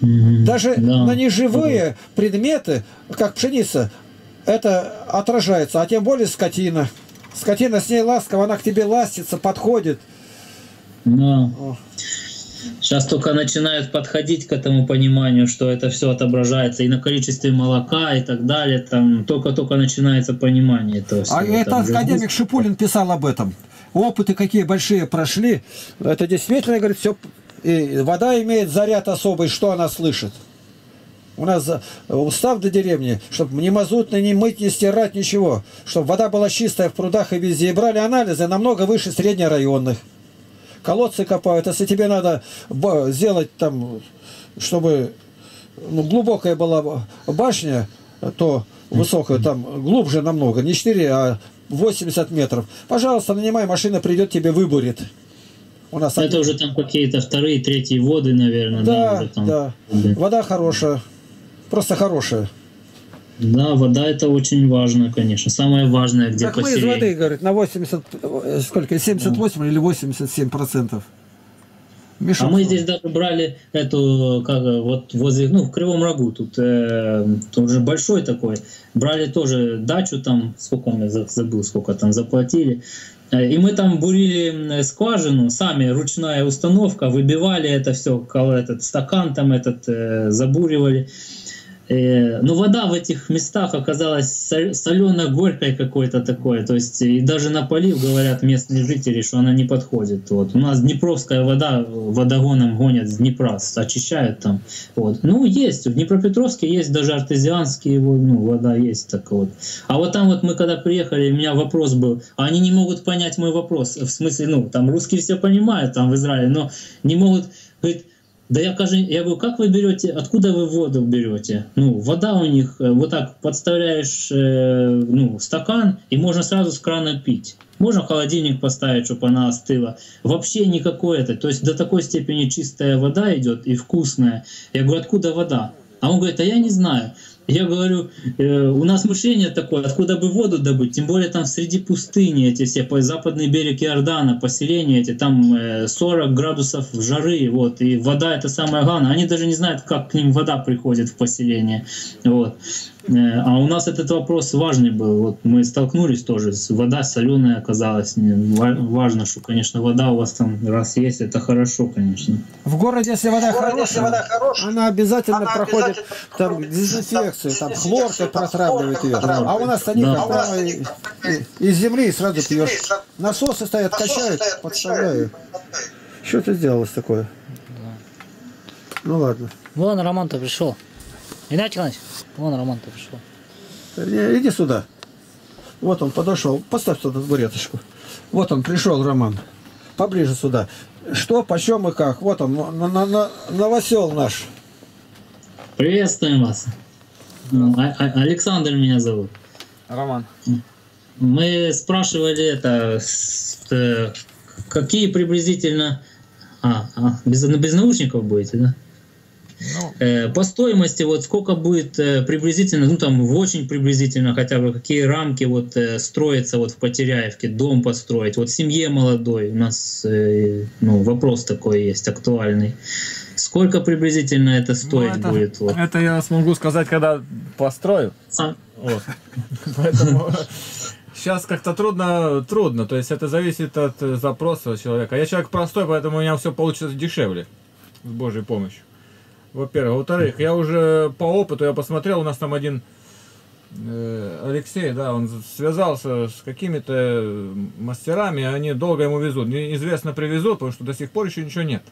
Мгм. Даже Да. на неживые предметы, как пшеница, это отражается, а тем более скотина. Скотина с ней ласково, она к тебе ластится, подходит. О. Сейчас только начинают подходить к этому пониманию, что это все отображается и на количестве молока и так далее. Там только-только начинается понимание этого всего. А это Там академик Шипулин писал об этом. Опыты какие большие прошли. Это действительно, говорит, все... И вода имеет заряд особый, что она слышит. У нас устав до деревни, чтобы ни мазутно, ни мыть, ни стирать, ничего. Чтобы вода была чистая в прудах и везде. И брали анализы намного выше среднерайонных. Колодцы копают. Если тебе надо сделать там, чтобы ну, глубокая была ба- башня, то высокая, там глубже намного, не 4, а 80 метров. Пожалуйста, нанимай, машина придет, тебе выбурит. У нас Это уже там какие-то вторые, третьи воды, наверное. да, уже там. да. Да. Вода хорошая. Просто хорошая. Да, вода это очень важно, конечно. Самое важное, где Так мы из воды, говорит, на 80, э, сколько, 78 или 87 процентов. А мы здесь даже брали эту, как, вот возле, ну, в Кривом Рогу, тут э, тоже большой такой, брали тоже дачу там, сколько мы за- забыл, сколько там заплатили, Э, и мы там бурили скважину, сами ручная установка, выбивали это все, этот стакан там этот э, забуривали. Э, Но вода в этих местах оказалась солено-горькой какой-то такой. То есть и даже на полив говорят местные жители, что она не подходит. Вот. У нас днепровская вода водогоном гонят с Днепра, очищают там. Вот. Ну, есть. В Днепропетровске есть даже артезианские ну, вода есть так вот. А вот там вот мы когда приехали, у меня вопрос был, а они не могут понять мой вопрос. В смысле, ну, там русские все понимают там в Израиле, но не могут, говорит, да я, кажу, я говорю, как вы берете, откуда вы воду берете? Ну, вода у них, э, вот так подставляешь э, ну, стакан, и можно сразу с крана пить. Можно холодильник поставить, чтобы она остыла. Вообще никакой это. То есть до такой степени чистая вода идет и вкусная. Я говорю, откуда вода? А он говорит, а я не знаю. Я говорю, э, у нас мышление такое, откуда бы воду добыть, тем более там среди пустыни эти все, по западный берег Иордана, поселения эти, там э, 40 градусов жары, вот, и вода это самое главное. Они даже не знают, как к ним вода приходит в поселение, вот. Э, А у нас этот вопрос важный был. Вот мы столкнулись тоже. Вода соленая оказалась. Важно, что, конечно, вода у вас там раз есть, это хорошо, конечно. В городе, если вода, городе, хорошая, если вода хорошая, она обязательно она проходит обязательно там проходит, дезинфекцию, там там, хлоркой протравливает ее. А у нас они Да. А прямо из земли и сразу пьешь. сразу- Насосы стоят, Насосы качают, стоят, подставляю. Что ты сделалось такое? Ну ладно. Вон Роман-то пришел. Иначе, Иванович, вон Роман-то пришел. Не, Иди сюда. Вот он подошел. Поставь сюда табуреточку. Вот он пришел, Роман. Поближе сюда. Что, почем и как? Вот он, на, на, на- новосел наш. Приветствуем вас. Ну, А- А- Александр меня зовут. Роман. Мы спрашивали это, э, какие приблизительно А, а без, без наушников будете, да? Ну, Э, по стоимости, вот сколько будет э, приблизительно, ну там в очень приблизительно хотя бы, какие рамки вот э, строятся вот в Потеряевке, дом построить, вот семье молодой, у нас ну, вопрос такой есть актуальный. Сколько приблизительно это стоить ну, это, будет? Вот? это я смогу сказать, когда построю. Сам- Вот. Поэтому сейчас как-то трудно, трудно. То есть это зависит от запроса человека. Я человек простой, поэтому у меня все получится дешевле. С Божьей помощью. Во-первых. Во-вторых, я уже по опыту, я посмотрел, у нас там один э, Алексей, да, он связался с какими-то мастерами, они долго ему везут. Неизвестно привезут, потому что до сих пор еще ничего нет.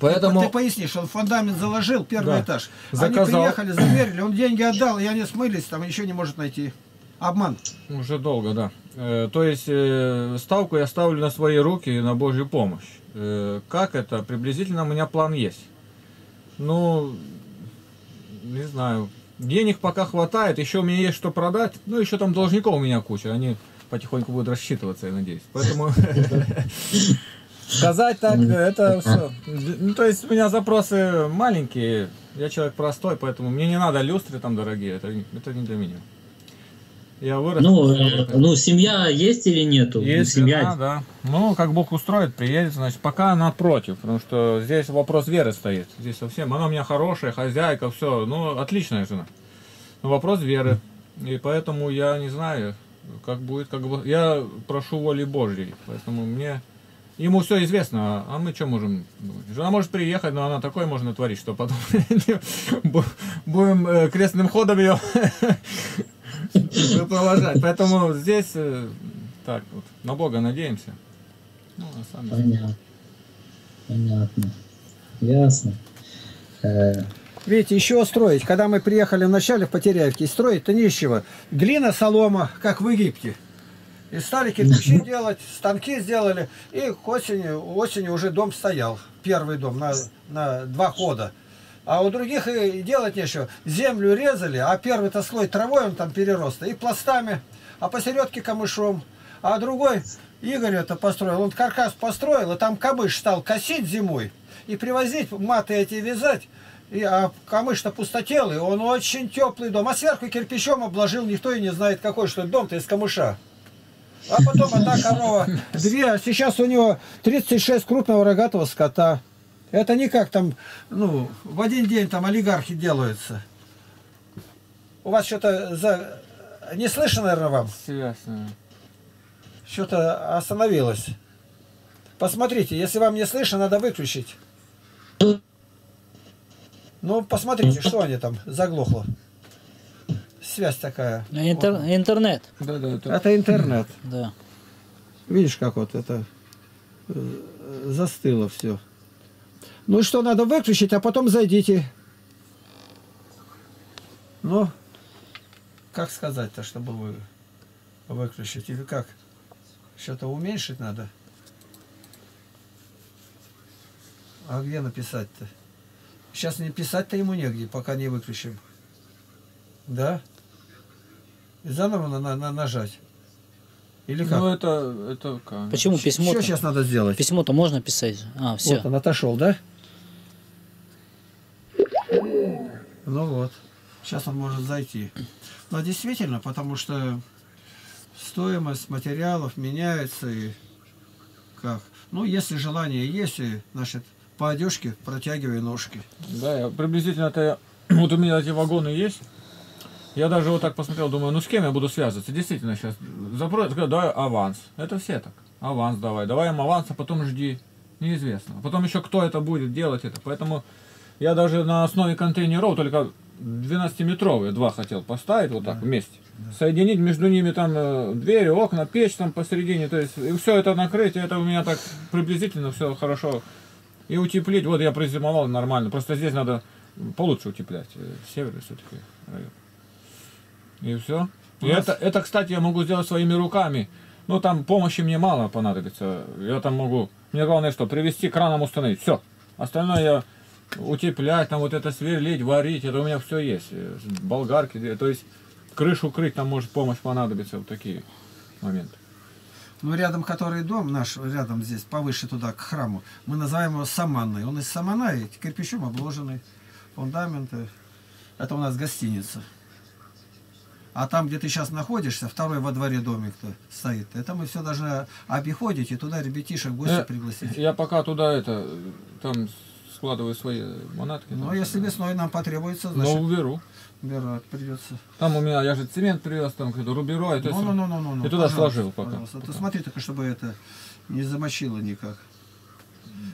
Поэтому... Ты пояснишь, он фундамент заложил, первый Да. этаж. Заказал. Они приехали, замерили, он деньги отдал, и они смылись, там еще не может найти. Обман. Уже долго, да. Э, то есть э, ставку я ставлю на свои руки и на Божью помощь. Как это? Приблизительно у меня план есть. Ну, не знаю. Денег пока хватает, еще у меня есть что продать. Ну, еще там должников у меня куча. Они потихоньку будут рассчитываться, я надеюсь. Поэтому сказать так, это все. Ну, то есть у меня запросы маленькие. Я человек простой, поэтому мне не надо люстры там дорогие. Это, это не для меня. Я вырос. Ну, э, ну, семья есть или нету? Есть семья. жена, да. Ну, как Бог устроит, приедет, значит, пока она против, потому что здесь вопрос веры стоит. Здесь совсем, она у меня хорошая, хозяйка, все, ну, отличная жена. Но вопрос веры. И поэтому я не знаю, как будет, как бы, я прошу воли Божьей, поэтому мне, ему все известно, а мы что можем думать? Жена может приехать, но она такое можно творить, что потом бу- будем э, крестным ходом ее выпровожать. Поэтому здесь э, так вот, на Бога надеемся. Ну, а сами- Понятно. Понятно. Ясно. Э, Видите, еще строить. Когда мы приехали вначале в Потеряевке, строить-то нечего. Глина, солома, как в Египте. И стали кирпичи делать, станки сделали. И к осени, осенью уже дом стоял. Первый дом на, на два хода. А у других и делать нечего. Землю резали, а первый-то слой травой он там перерос. И пластами, а посередке камышом. А другой, Игорь это построил, он каркас построил, и там камыш стал косить зимой. И привозить, маты эти вязать. И, а камыш-то пустотелый, он очень теплый дом. А сверху кирпичом обложил, никто и не знает какой, что дом-то из камыша. А потом одна корова, две, а сейчас у него 36 крупного рогатого скота. Это не как там, ну, в один день там олигархи делаются. У вас что-то за... Не слышно, наверное, вам? Что-то остановилось. Посмотрите, если вам не слышно, надо выключить. Ну, посмотрите, что они там заглохло. Связь такая. Интер- интернет, Да, да, это... Это интернет. да. Видишь, как вот это э, застыло все. Ну что, надо выключить, а потом зайдите. Ну, как сказать-то, чтобы вы выключить? Или как? Что-то уменьшить надо? А где написать-то? Сейчас не писать-то ему негде, пока не выключим. Да? И заново на, на- на- нажать. Или как? Ну, это, это как? Почему письмо? Что сейчас надо сделать? Письмо-то можно писать? А, все. Вот он отошел, да? Ну вот. Сейчас он может зайти. Но действительно, потому что стоимость материалов меняется и как. Ну, если желание есть, и, значит, по одежке протягивай ножки. Да, я приблизительно-то... я- Вот у меня эти вагоны есть. Я даже вот так посмотрел, думаю, ну с кем я буду связываться? Действительно, сейчас запрос, говорю, давай аванс. Это все так. Аванс давай. Давай им аванс, а потом жди. Неизвестно. Потом еще кто это будет делать это. Поэтому я даже на основе контейнеров только 12-метровые два хотел поставить вот так вместе. Соединить между ними там э, двери, окна, печь там посередине. То есть и все это накрыть, и это у меня так приблизительно все хорошо. И утеплить, вот я призимовал нормально. Просто здесь надо получше утеплять. э, Северный все-таки район. И все. И нас- это, это, кстати, я могу сделать своими руками. Ну, там помощи мне мало понадобится. Я там могу... Мне главное что? Привести краном установить. Все. Остальное я утеплять, там вот это сверлить, варить, это у меня все есть. Болгарки, то есть крышу крыть, там может помощь понадобиться, вот такие моменты. Ну, рядом, который дом наш, рядом здесь, повыше туда, к храму, мы называем его Саманной. Он из Самана, и кирпичом обложенный, фундаменты. Это у нас гостиница. А там, где ты сейчас находишься, второй во дворе домик-то стоит. Это мы все должны обиходить и туда ребятишек гости Э, пригласить. Я пока туда это, там складываю свои манатки. Ну, там. если весной нам потребуется, Но значит, уберу. убирать придется. Там у меня, я же цемент привез, там какой-то руберой. то есть- Ну, ну, ну, ну, ну, и туда сложил пока. пожалуйста. Ты Пока. смотри только, чтобы это не замочило никак.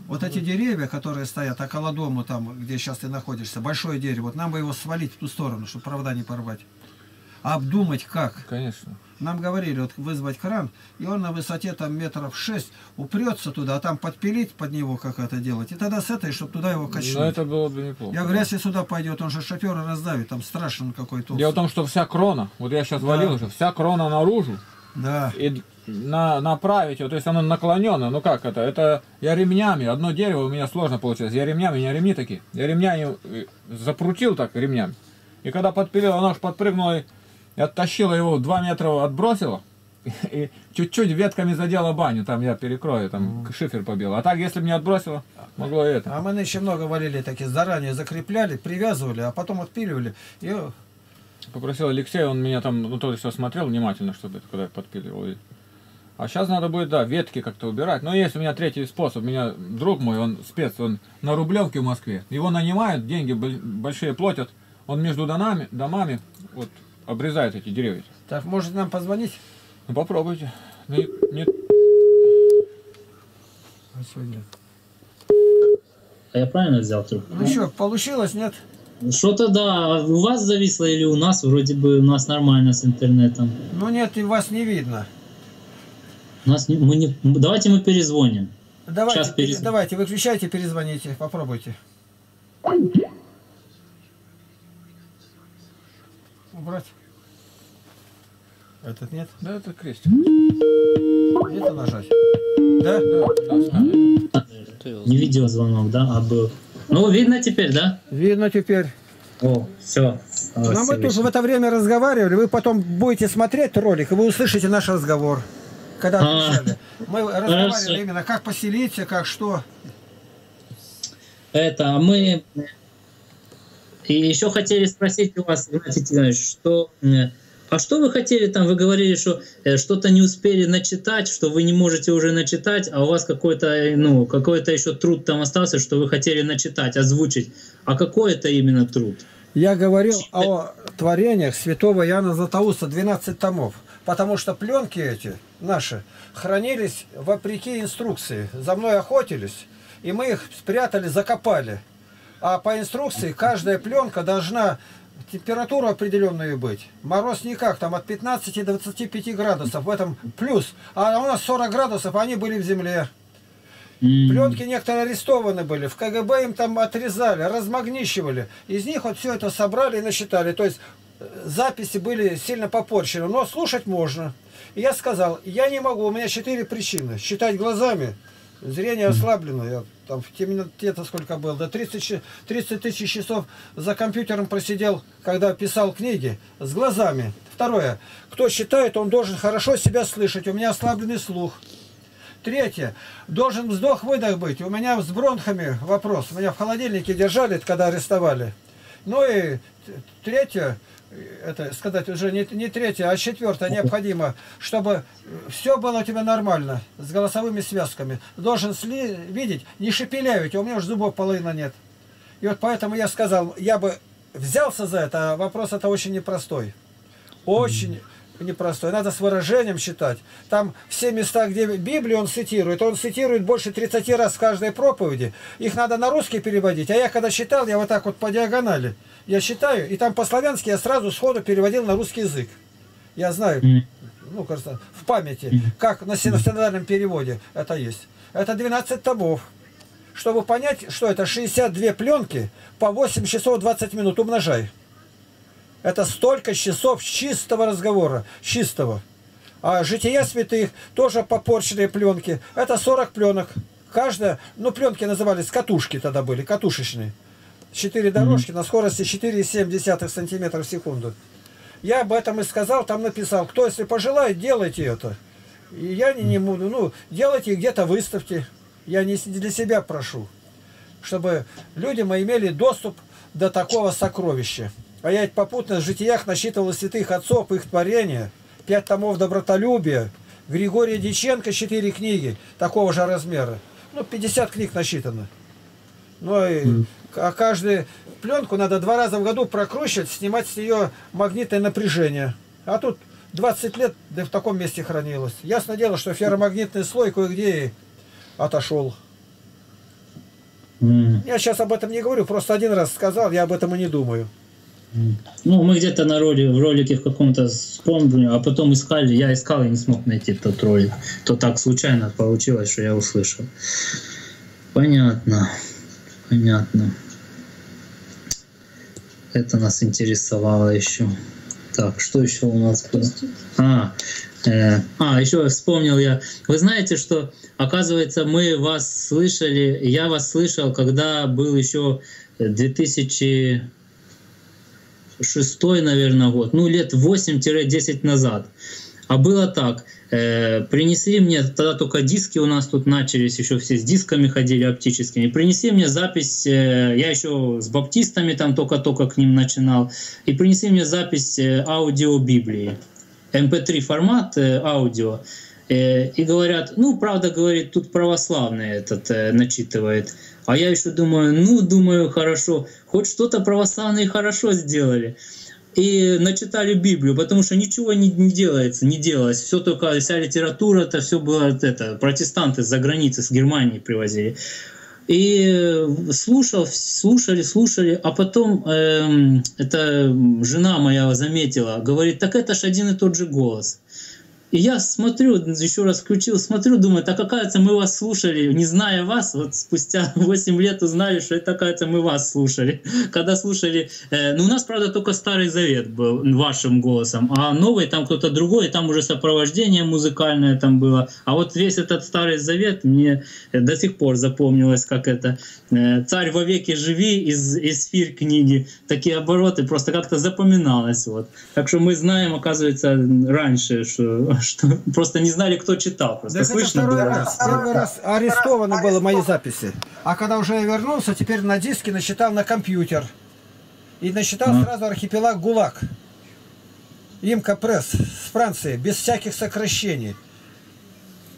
Вот эти деревья, которые стоят около дома, там, где сейчас ты находишься, большое дерево, вот нам бы его свалить в ту сторону, чтобы провода не порвать. Обдумать как. Конечно. Нам говорили, вот вызвать кран, и он на высоте там метров 6 упрется туда, а там подпилить под него, как это делать. И тогда с этой, чтобы туда его качнуть. Но это было бы неплохо. Я говорю, если сюда пойдет, он же шофера раздавит, там страшен какой то. Дело в том, что вся крона, вот я сейчас валил уже, вся крона наружу, Да. и на, направить его, то есть оно наклонено, ну как это, это я ремнями, одно дерево у меня сложно получилось, я ремнями, у меня ремни такие, я ремнями э, запрутил так ремнями, и когда подпилил, оно аж подпрыгнуло и и оттащило его, два метра отбросило, и чуть-чуть ветками задело баню, там я перекрою, там шифер побил, а так если бы не отбросило, могло и это. А мы нынче много валили такие, заранее закрепляли, привязывали, а потом отпиливали. И Попросил Алексея, он меня там, ну, то все смотрел внимательно, чтобы это, когда я подпиливал. А сейчас надо будет, да, ветки как-то убирать. Но есть у меня третий способ. У меня друг мой, он спец, он на Рублевке в Москве. Его нанимают, деньги большие платят. Он между домами, домами вот, обрезает эти деревья. так, может нам позвонить? Ну, попробуйте. Не- не- А сегодня. А я правильно взял трубку? Ну что, получилось, нет? Что-то да, у вас зависло или у нас? Вроде бы у нас нормально с интернетом. Ну нет, и вас не видно. У нас не, мы не, давайте мы перезвоним. Давайте, Сейчас пере- перез- давайте, выключайте, перезвоните, попробуйте. Убрать. Этот нет? Да, это крестик. Это нажать. Да? Да, да, Не видеозвонок, да, а был. Ну, видно теперь, да? Видно теперь. О, все. Но мы тоже в это время разговаривали. Вы потом будете смотреть ролик, и вы услышите наш разговор. Когда А, отвечали. Мы разговаривали хорошо. именно, как поселиться, как что. Это, а мы и еще хотели спросить у вас, Игнатий Тихонович, что, э, а что вы хотели там? Вы говорили, что э, что-то не успели начитать, что вы не можете уже начитать, а у вас какой-то, э, ну, какой-то еще труд там остался, что вы хотели начитать, озвучить. А какой это именно труд? Я говорил о творениях святого Иоанна Златоуста, 12 томов. Потому что пленки эти наши хранились вопреки инструкции. За мной охотились, и мы их спрятали, закопали. А по инструкции каждая пленка должна температуру определенную быть. Мороз никак, там от 15 до 25 градусов. В этом плюс. А у нас 40 градусов, а они были в земле. Пленки некоторые арестованы были, в КГБ им там отрезали, размагнищивали. Из них вот все это собрали и насчитали. То есть э, записи были сильно попорчены, но слушать можно. И я сказал, я не могу, у меня четыре причины. Считать глазами, зрение ослаблено. Я там в темноте-то сколько был, до 30, щи- 30 тысяч часов за компьютером просидел, когда писал книги, с глазами. Второе, кто считает, он должен хорошо себя слышать, у меня ослабленный слух. Третье. Должен вздох-выдох быть. У меня с бронхами вопрос. Меня в холодильнике держали, когда арестовали. Ну и третье, это сказать уже не, не третье, а четвертое необходимо, чтобы все было у тебя нормально, с голосовыми связками. Должен сли, видеть, не шепелявить, а у меня уже зубов половина нет. И вот поэтому я сказал, я бы взялся за это, а вопрос это очень непростой. Очень непростой. Надо с выражением считать. Там все места, где Библию он цитирует, он цитирует больше 30 раз в каждой проповеди. Их надо на русский переводить. А я когда читал, я вот так вот по диагонали. Я читаю, и там по-славянски я сразу сходу переводил на русский язык. Я знаю, ну, кажется, в памяти, как на синодальном переводе это есть. Это 12 томов. Чтобы понять, что это 62 пленки по 8 часов 20 минут, умножай. Это столько часов чистого разговора, чистого. А жития святых тоже попорченные пленки. Это 40 пленок. Каждая, ну пленки назывались катушки тогда были, катушечные. Четыре дорожки на скорости 4,7 сантиметра в секунду. Я об этом и сказал, там написал, кто если пожелает, делайте это. И я не, не буду, ну, делайте где-то выставьте. Я не для себя прошу, чтобы люди мы имели доступ до такого сокровища. А я ведь попутно в житиях насчитывал святых отцов, их творения, пять томов добротолюбия, Григория Диченко, четыре книги такого же размера. Ну, 50 книг насчитано. Ну, и, а каждую пленку надо два раза в году прокручивать, снимать с нее магнитное напряжение. А тут 20 лет да в таком месте хранилось. Ясно дело, что ферромагнитный слой кое-где и отошел. М. Я сейчас об этом не говорю, просто один раз сказал, я об этом и не думаю. Ну, мы где-то на роли, в ролике в каком-то вспомнили, а потом искали, я искал и не смог найти тот ролик. То так случайно получилось, что я услышал. Понятно. Понятно. Это нас интересовало еще. Так, что еще у нас было? А, э, а, еще вспомнил я. Вы знаете, что, оказывается, мы вас слышали, я вас слышал, когда был еще 2000 шестой, наверное, год, ну, лет 8-10 назад. А было так, принесли мне, тогда только диски у нас тут начались, еще все с дисками ходили оптическими, принесли мне запись, э, я еще с баптистами там только-только к ним начинал, и принесли мне запись э, аудио Библии, MP3 формат э, аудио, Э, и говорят, ну, правда, говорит, тут православный этот э, начитывает. А я еще думаю, ну, думаю, хорошо, хоть что-то православные хорошо сделали. И начитали Библию, потому что ничего не, не делается, не делалось. Все только, вся литература, это все было это, протестанты с-за границы, с Германии привозили. И э, слушал, слушали, слушали, а потом эм, эта жена моя заметила, говорит, так это ж один и тот же голос. И я смотрю, еще раз включил, смотрю, думаю, так оказывается, мы вас слушали, не зная вас, вот спустя 8 лет узнали, что это, оказывается, мы вас слушали. Когда слушали, э, ну у нас, правда, только Старый Завет был вашим голосом, а новый там кто-то другой, там уже сопровождение музыкальное там было. А вот весь этот Старый Завет мне до сих пор запомнилось, как это э, «Царь вовеки живи» из, из книги. Такие обороты просто как-то запоминалось. Вот. Так что мы знаем, оказывается, раньше, что, что просто не знали, кто читал. Просто Так это слышно второй было. раз. Первый раз арестованы было мои записи. А когда уже я вернулся, теперь на диске насчитал на компьютер. И насчитал Ага. сразу архипелаг ГУЛАГ. Имка Пресс с Франции, без всяких сокращений.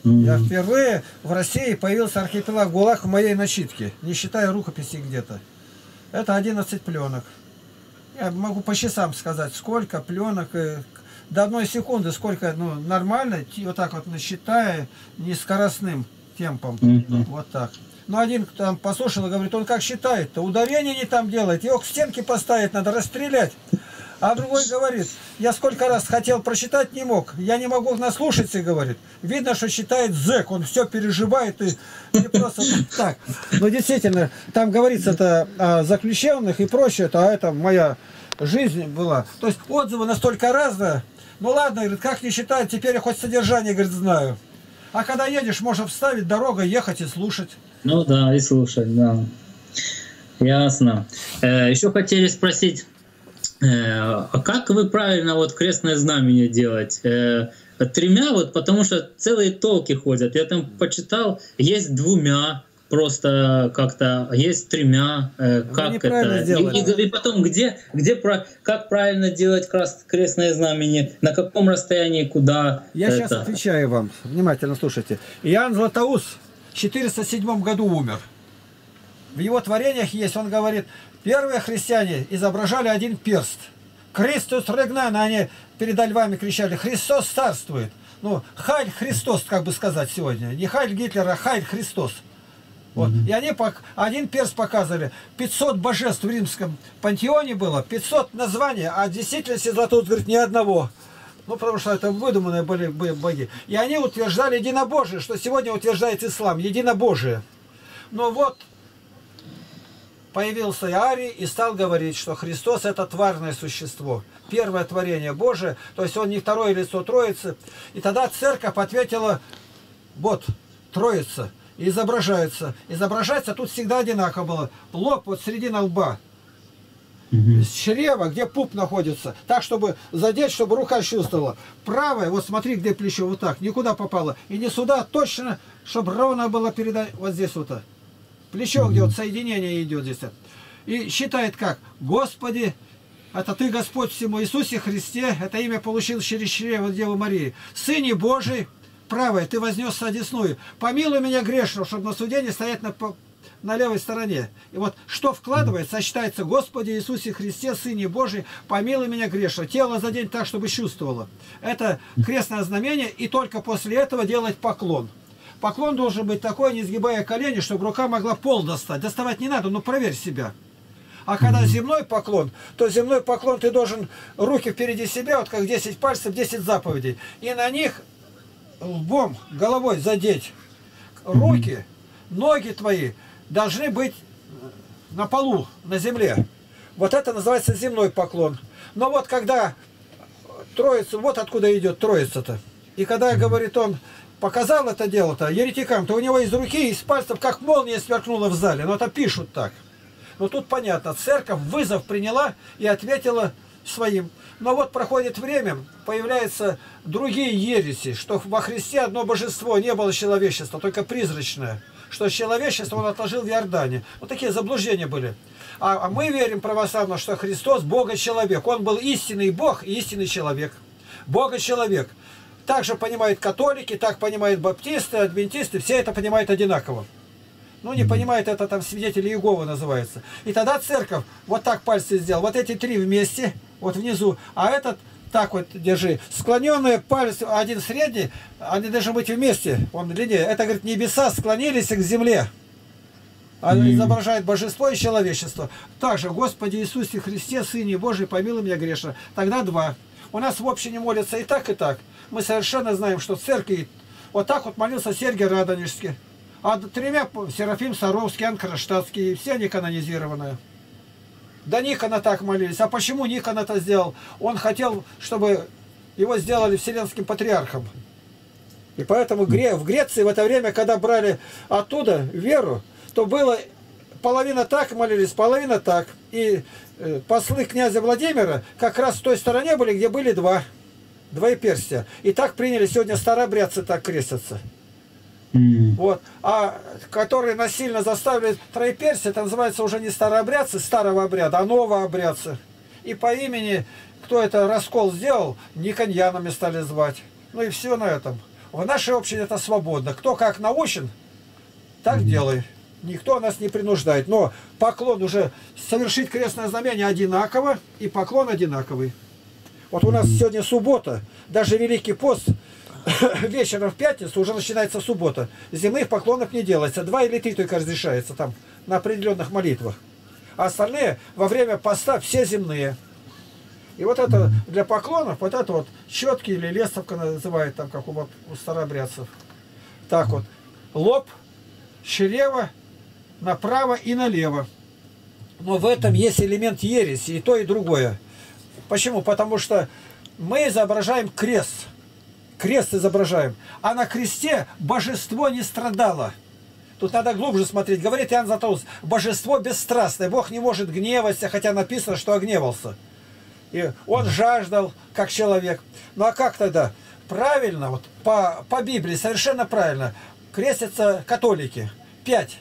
Я впервые в России появился архипелаг ГУЛАГ в моей начитке, не считая рукописи где-то. Это 11 пленок. Я могу по часам сказать, сколько пленок, э, до одной секунды, сколько ну, нормально, вот так вот насчитая, не скоростным темпом. Мгм. Вот так. Ну, один там послушал и говорит, он как считает-то, ударение не там делает, его к стенке поставить надо, расстрелять. А другой говорит, я сколько раз хотел прочитать, не мог. Я не могу наслушаться, говорит. Видно, что читает зэк, он все переживает и не просто так. Но действительно, там говорится-то о заключенных и прочее, а это моя жизнь была. То есть отзывы настолько разные. Ну ладно, говорит, как не считать, теперь я хоть содержание, говорит, знаю. А когда едешь, можно вставить дорога, ехать и слушать. Ну да, и слушать, да. Ясно. Э, еще хотели спросить, э, а как вы правильно вот крестное знамение делать? Э, тремя вот, потому что целые толки ходят. Я там почитал, есть двумя, просто как-то есть тремя, э, Вы как это. И, и- и потом, где, где про, как правильно делать крас- крестное знамение, на каком расстоянии, куда. Я сейчас это. отвечаю вам. Внимательно слушайте. Иоанн Златоуст в 407 году умер. В его творениях есть, он говорит, первые христиане изображали один перст. Христос регнан, они перед львами кричали, Христос царствует. Ну, Хайль Христос, как бы сказать сегодня. Не Хайль Гитлера, а Хайль Христос. Вот. И они пок- один перст показывали. 500 божеств в римском пантеоне было, 500 названий, а в действительности Златоуст говорит, ни одного. Ну, потому что это выдуманные были бы- боги. И они утверждали единобожие, что сегодня утверждает ислам, единобожие. Но вот появился Арий и стал говорить, что Христос это тварное существо. Первое творение Божие, то есть он не второе лицо Троицы. И тогда церковь ответила, вот, Троица, и изображается. Изображается тут всегда одинаково было. Лоб вот середина лба. с чрева, где пуп находится, так, чтобы задеть, чтобы рука чувствовала. Правая, вот смотри, где плечо, вот так, никуда попало. И не сюда, а точно, чтобы ровно было передать, вот здесь вот. так. Плечо, где вот соединение идет здесь. И считает как? Господи, это Ты, Господь всему Иисусе Христе, это имя получил через чрево Девы Марии. Сыне Божий, правое, Ты вознесся одесную. Помилуй меня грешного, чтобы на суде не стоять на на левой стороне. И вот что вкладывается, считается Господи Иисусе Христе, Сыне Божий, помилуй меня грешно. Тело задень так, чтобы чувствовало. Это крестное знамение, и только после этого делать поклон. Поклон должен быть такой, не сгибая колени, чтобы рука могла пол достать. Доставать не надо, но проверь себя. А когда земной поклон, то земной поклон ты должен руки впереди себя, вот как 10 пальцев, 10 заповедей. И на них лбом, головой задеть. Руки, ноги твои должны быть на полу, на земле. Вот это называется земной поклон. Но вот когда троица, вот откуда идет троица-то. И когда, говорит он, показал это дело-то еретикам, то у него из руки, из пальцев, как молния сверкнула в зале. Но это пишут так. Но тут понятно, церковь вызов приняла и ответила своим. Но вот проходит время, появляются другие ереси, что во Христе одно божество, не было человечества, только призрачное что человечество он отложил в Иордане. Вот такие заблуждения были. А, а мы верим православно, что Христос Бога-человек. Он был истинный Бог и истинный человек. Бога-человек. Так же понимают католики, так понимают баптисты, адвентисты, все это понимают одинаково. Ну, не понимает это там свидетели Иеговы называется. И тогда церковь вот так пальцы сделал. Вот эти три вместе, вот внизу. А этот так вот держи. Склоненные палец, один средний, они должны быть вместе, он длиннее. Это, говорит, небеса склонились к земле. Она изображает божество и человечество. Также, Господи Иисусе Христе, Сыне Божий, помилуй меня грешно. Тогда два. У нас в общине молятся и так, и так. Мы совершенно знаем, что церкви вот так вот молился Сергий Радонежский. А тремя Серафим Саровский, Анкроштадтский, все они канонизированные. Да Никона так молились. А почему Никон это сделал? Он хотел, чтобы его сделали вселенским патриархом. И поэтому в Греции в это время, когда брали оттуда веру, то было половина так молились, половина так. И э, послы князя Владимира как раз в той стороне были, где были два, два перстия. И так приняли, сегодня старообрядцы так крестятся. Вот. А которые насильно заставили троеперстие, это называется уже не старообрядцы старого обряда, а новообрядцы. И по имени, кто это раскол сделал, никоньянами стали звать. Ну и все на этом. В нашей общине это свободно. Кто как научен, так делай. Никто нас не принуждает. Но поклон уже совершить крестное знамение одинаково, и поклон одинаковый. Вот у нас сегодня суббота, даже Великий пост вечером в пятницу уже начинается суббота. Земных поклонов не делается. Два или три только разрешается там на определенных молитвах. А остальные во время поста все земные. И вот это для поклонов, вот это вот щетки или лестовка называют там, как у, у старообрядцев. Так вот. Лоб, чрево, направо и налево. Но в этом есть элемент ереси, и то, и другое. Почему? Потому что мы изображаем крест крест изображаем. А на кресте божество не страдало. Тут надо глубже смотреть. Говорит Иоанн Златоуст, божество бесстрастное. Бог не может гневаться, хотя написано, что огневался. И он жаждал, как человек. Ну а как тогда? Правильно, вот по, по Библии совершенно правильно. Крестятся католики. Пять.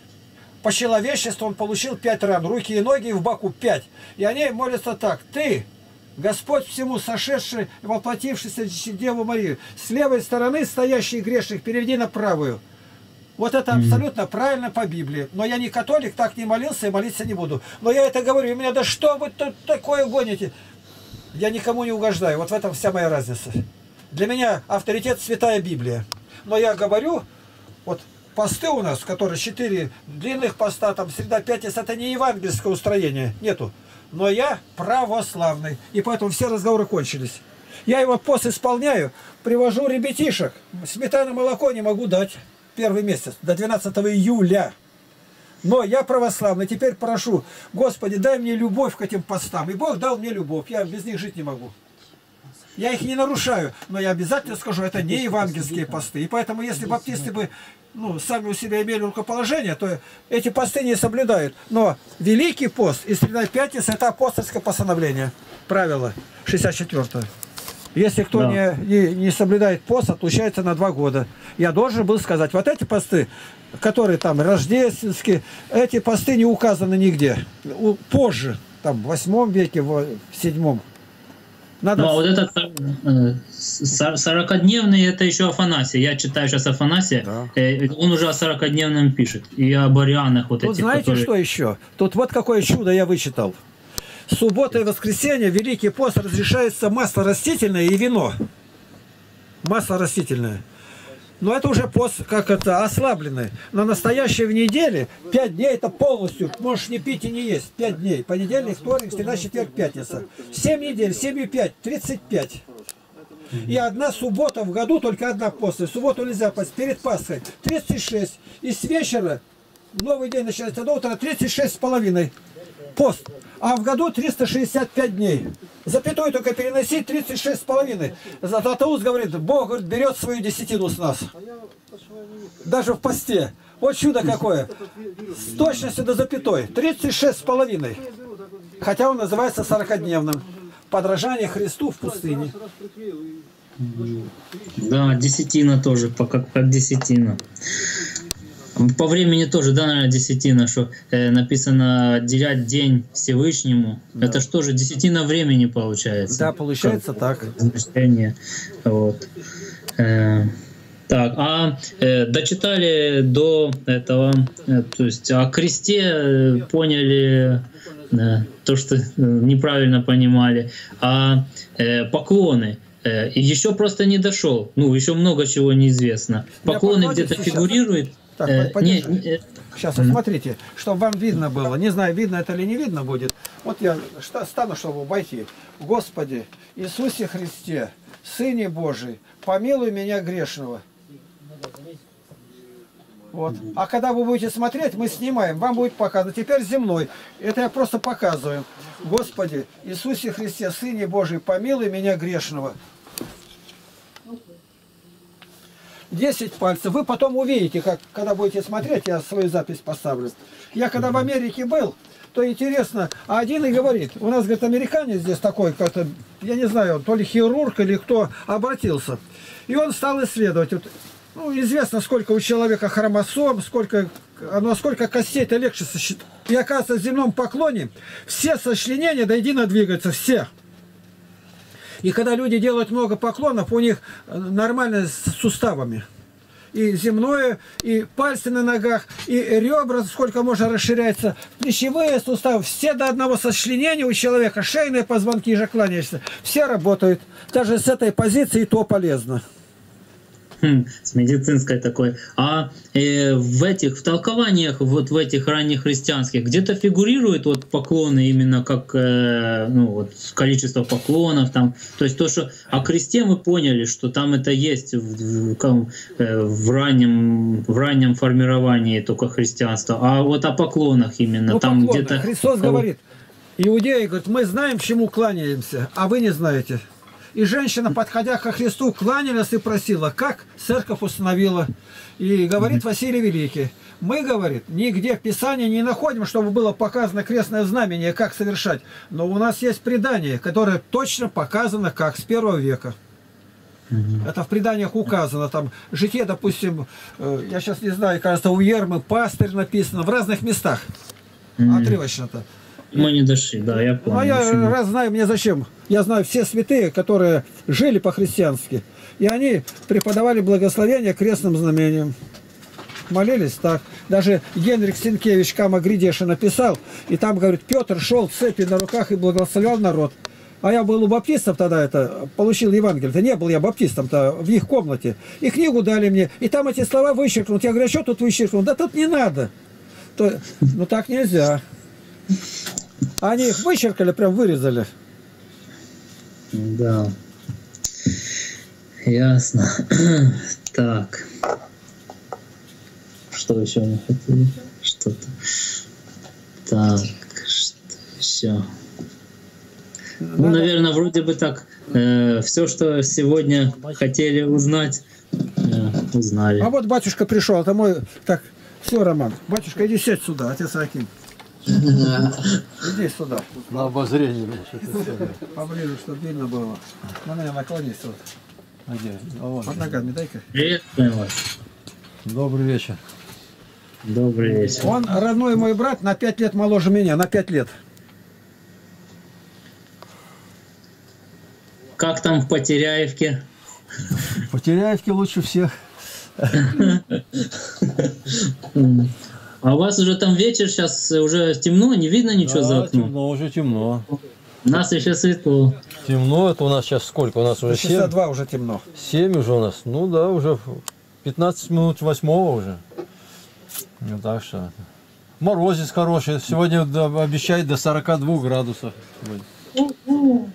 По человечеству он получил пять ран. Руки и ноги в боку пять. И они молятся так. Ты, Господь всему сошедший и воплотившийся Деву Марию. С левой стороны стоящий грешных переведи на правую. Вот это абсолютно правильно по Библии. Но я не католик, так не молился и молиться не буду. Но я это говорю, у меня, да что вы тут такое гоните? Я никому не угождаю. Вот в этом вся моя разница. Для меня авторитет Святая Библия. Но я говорю, вот посты у нас, которые четыре длинных поста, там среда пятница, это не евангельское устроение, нету но я православный. И поэтому все разговоры кончились. Я его пост исполняю, привожу ребятишек. Сметану молоко не могу дать первый месяц, до 12 июля. Но я православный. Теперь прошу, Господи, дай мне любовь к этим постам. И Бог дал мне любовь. Я без них жить не могу. Я их не нарушаю, но я обязательно скажу, это не евангельские посты. И поэтому, если баптисты бы ну, сами у себя имели рукоположение, то эти посты не соблюдают. Но Великий пост и Среда Пятница – это апостольское постановление, правило 64 -е. Если кто Да. не, не, не соблюдает пост, отлучается на два года. Я должен был сказать, вот эти посты, которые там рождественские, эти посты не указаны нигде. Позже, там в восьмом веке, в седьмом. Надо... Ну, а вот этот э, с- 40-дневный, это еще Афанасий. Я читаю сейчас Афанасия. Да. э, Он уже о 40-дневном пишет. И о барианах вот Тут этих, знаете, которые... что еще? Тут вот какое чудо я вычитал. Суббота и воскресенье, Великий пост, разрешается масло растительное и вино. Масло растительное. Но это уже пост, как это, ослабленный. На настоящей в неделе 5 дней это полностью. Можешь не пить и не есть. 5 дней. Понедельник, вторник, среда, четверг, пятница. 7 недель, 7 и 5, 35. И одна суббота в году, только одна после. Субботу нельзя пасть перед Пасхой. 36. И с вечера, новый день начинается до утра, 36 с половиной. Пост. А в году 365 дней. Запятую только переносить 36 с половиной. Златоуст говорит, Бог говорит, берет свою десятину с нас. Даже в посте. Вот чудо какое. С точностью до запятой. 36 с половиной. Хотя он называется 40-дневным. Подражание Христу в пустыне. Да, десятина тоже, как, как десятина. По времени тоже, да, наверное, десятина, что э, написано отделять день Всевышнему. Это что же, десятина времени получается. Да, получается так. Размышление. Вот. Э, так, а э, дочитали до этого, э, то есть о кресте э, поняли э, то, что э, неправильно понимали, а э, поклоны. э, еще просто не дошел. Ну, еще много чего неизвестно. Поклоны где-то фигурируют. Так, Э, по- не- подержи. не- э, Сейчас, вот смотрите, чтобы вам видно было. Не знаю, видно это или не видно будет. Вот я стану, чтобы обойти. Господи, Иисусе Христе, Сыне Божий, помилуй меня грешного. Вот. А когда вы будете смотреть, мы снимаем, вам будет показывать. Теперь земной. Это я просто показываю. Господи, Иисусе Христе, Сыне Божий, помилуй меня грешного. 10 пальцев. Вы потом увидите, как, когда будете смотреть, я свою запись поставлю. Я когда в Америке был, то интересно, а один и говорит, у нас, говорит, американец здесь такой, как-то, я не знаю, то ли хирург или кто, обратился. И он стал исследовать. Вот, ну, известно, сколько у человека хромосом, сколько, а насколько костей-то легче сосчитать. И оказывается, в земном поклоне все сочленения до едино двигаются, все. И когда люди делают много поклонов, у них э, нормально с суставами. И земное, и пальцы на ногах, и ребра, сколько можно расширяется, плечевые суставы, все до одного сочленения у человека, шейные позвонки же кланяешься, все работают. Даже с этой позиции то полезно. Хм, с медицинской такой. А э, в этих в толкованиях, вот в этих ранних христианских, где-то фигурируют вот поклоны именно как э, ну, вот, количество поклонов там. То есть то, что о кресте мы поняли, что там это есть в, в, э, в раннем в раннем формировании только христианства. А вот о поклонах именно Ну, там где-то. Христос говорит, иудеи говорят, мы знаем, чему кланяемся, а вы не знаете. И женщина, подходя ко Христу, кланялась и просила, как церковь установила. И говорит Василий Великий, мы, говорит, нигде в Писании не находим, чтобы было показано крестное знамение, как совершать. Но у нас есть предание, которое точно показано, как с первого века. Это в преданиях указано. Там житие, допустим, э, я сейчас не знаю, кажется, у Ермы пастырь написано в разных местах. Отрывочно-то. Мы не дошли, да, я понял. а я Почему? раз знаю, мне зачем. Я знаю все святые, которые жили по-христиански. И они преподавали благословение крестным знамением. Молились так. Даже Генрих Сенкевич Кама Гридеша написал, и там, говорит, Петр шел цепи на руках и благословлял народ. А я был у баптистов тогда это, получил Евангелие. Это не был я баптистом-то в их комнате. И книгу дали мне. И там эти слова вычеркнут. Я говорю, а что тут вычеркнут? Да тут не надо. То, ну так нельзя. Они их вычеркали, прям вырезали. Да. Ясно. так. Что еще мы хотели? Что-то. Так, что еще? Ну, наверное, вроде бы так все, что сегодня хотели узнать, э, узнали. А вот батюшка пришел, это мой... Так, все, Роман, батюшка, иди сядь сюда, отец Аким. Иди сюда, На обозрение. поближе, чтобы видно было. На меня наклонись вот. Под ногами дай-ка. Приветствую вас. Добрый вечер. Добрый вечер. Он родной мой брат, на 5 лет моложе меня, на 5 лет. Как там в Потеряевке? Потеряевки лучше всех. А у вас уже там вечер, сейчас уже темно, не видно ничего за Да, окном? темно, уже темно. У нас еще светло. Темно, это у нас сейчас сколько? У нас уже Часа 7, два уже темно. 7 уже у нас. Ну да, уже 15 минут восьмого уже. Ну так что. Морозец хороший. Сегодня обещает до 42 градусов. будет. Ну.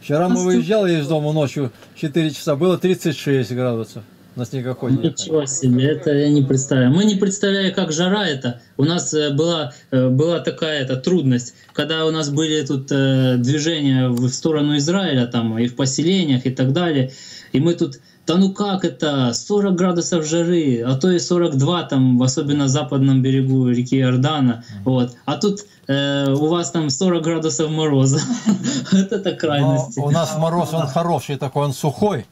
Вчера мы выезжали из дома ночью 4 часа, было 36 градусов на снегоходе. Ничего себе, это я не представляю. Мы не представляем, как жара это. У нас э, была, э, была такая это, трудность, когда у нас были тут э, движения в сторону Израиля, там и в поселениях и так далее. И мы тут, да ну как это, 40 градусов жары, а то и 42 там, особенно на западном берегу реки Иордана. Вот. А тут э, у вас там 40 градусов мороза. Это так Но крайности. у нас мороз, он хороший такой, он сухой.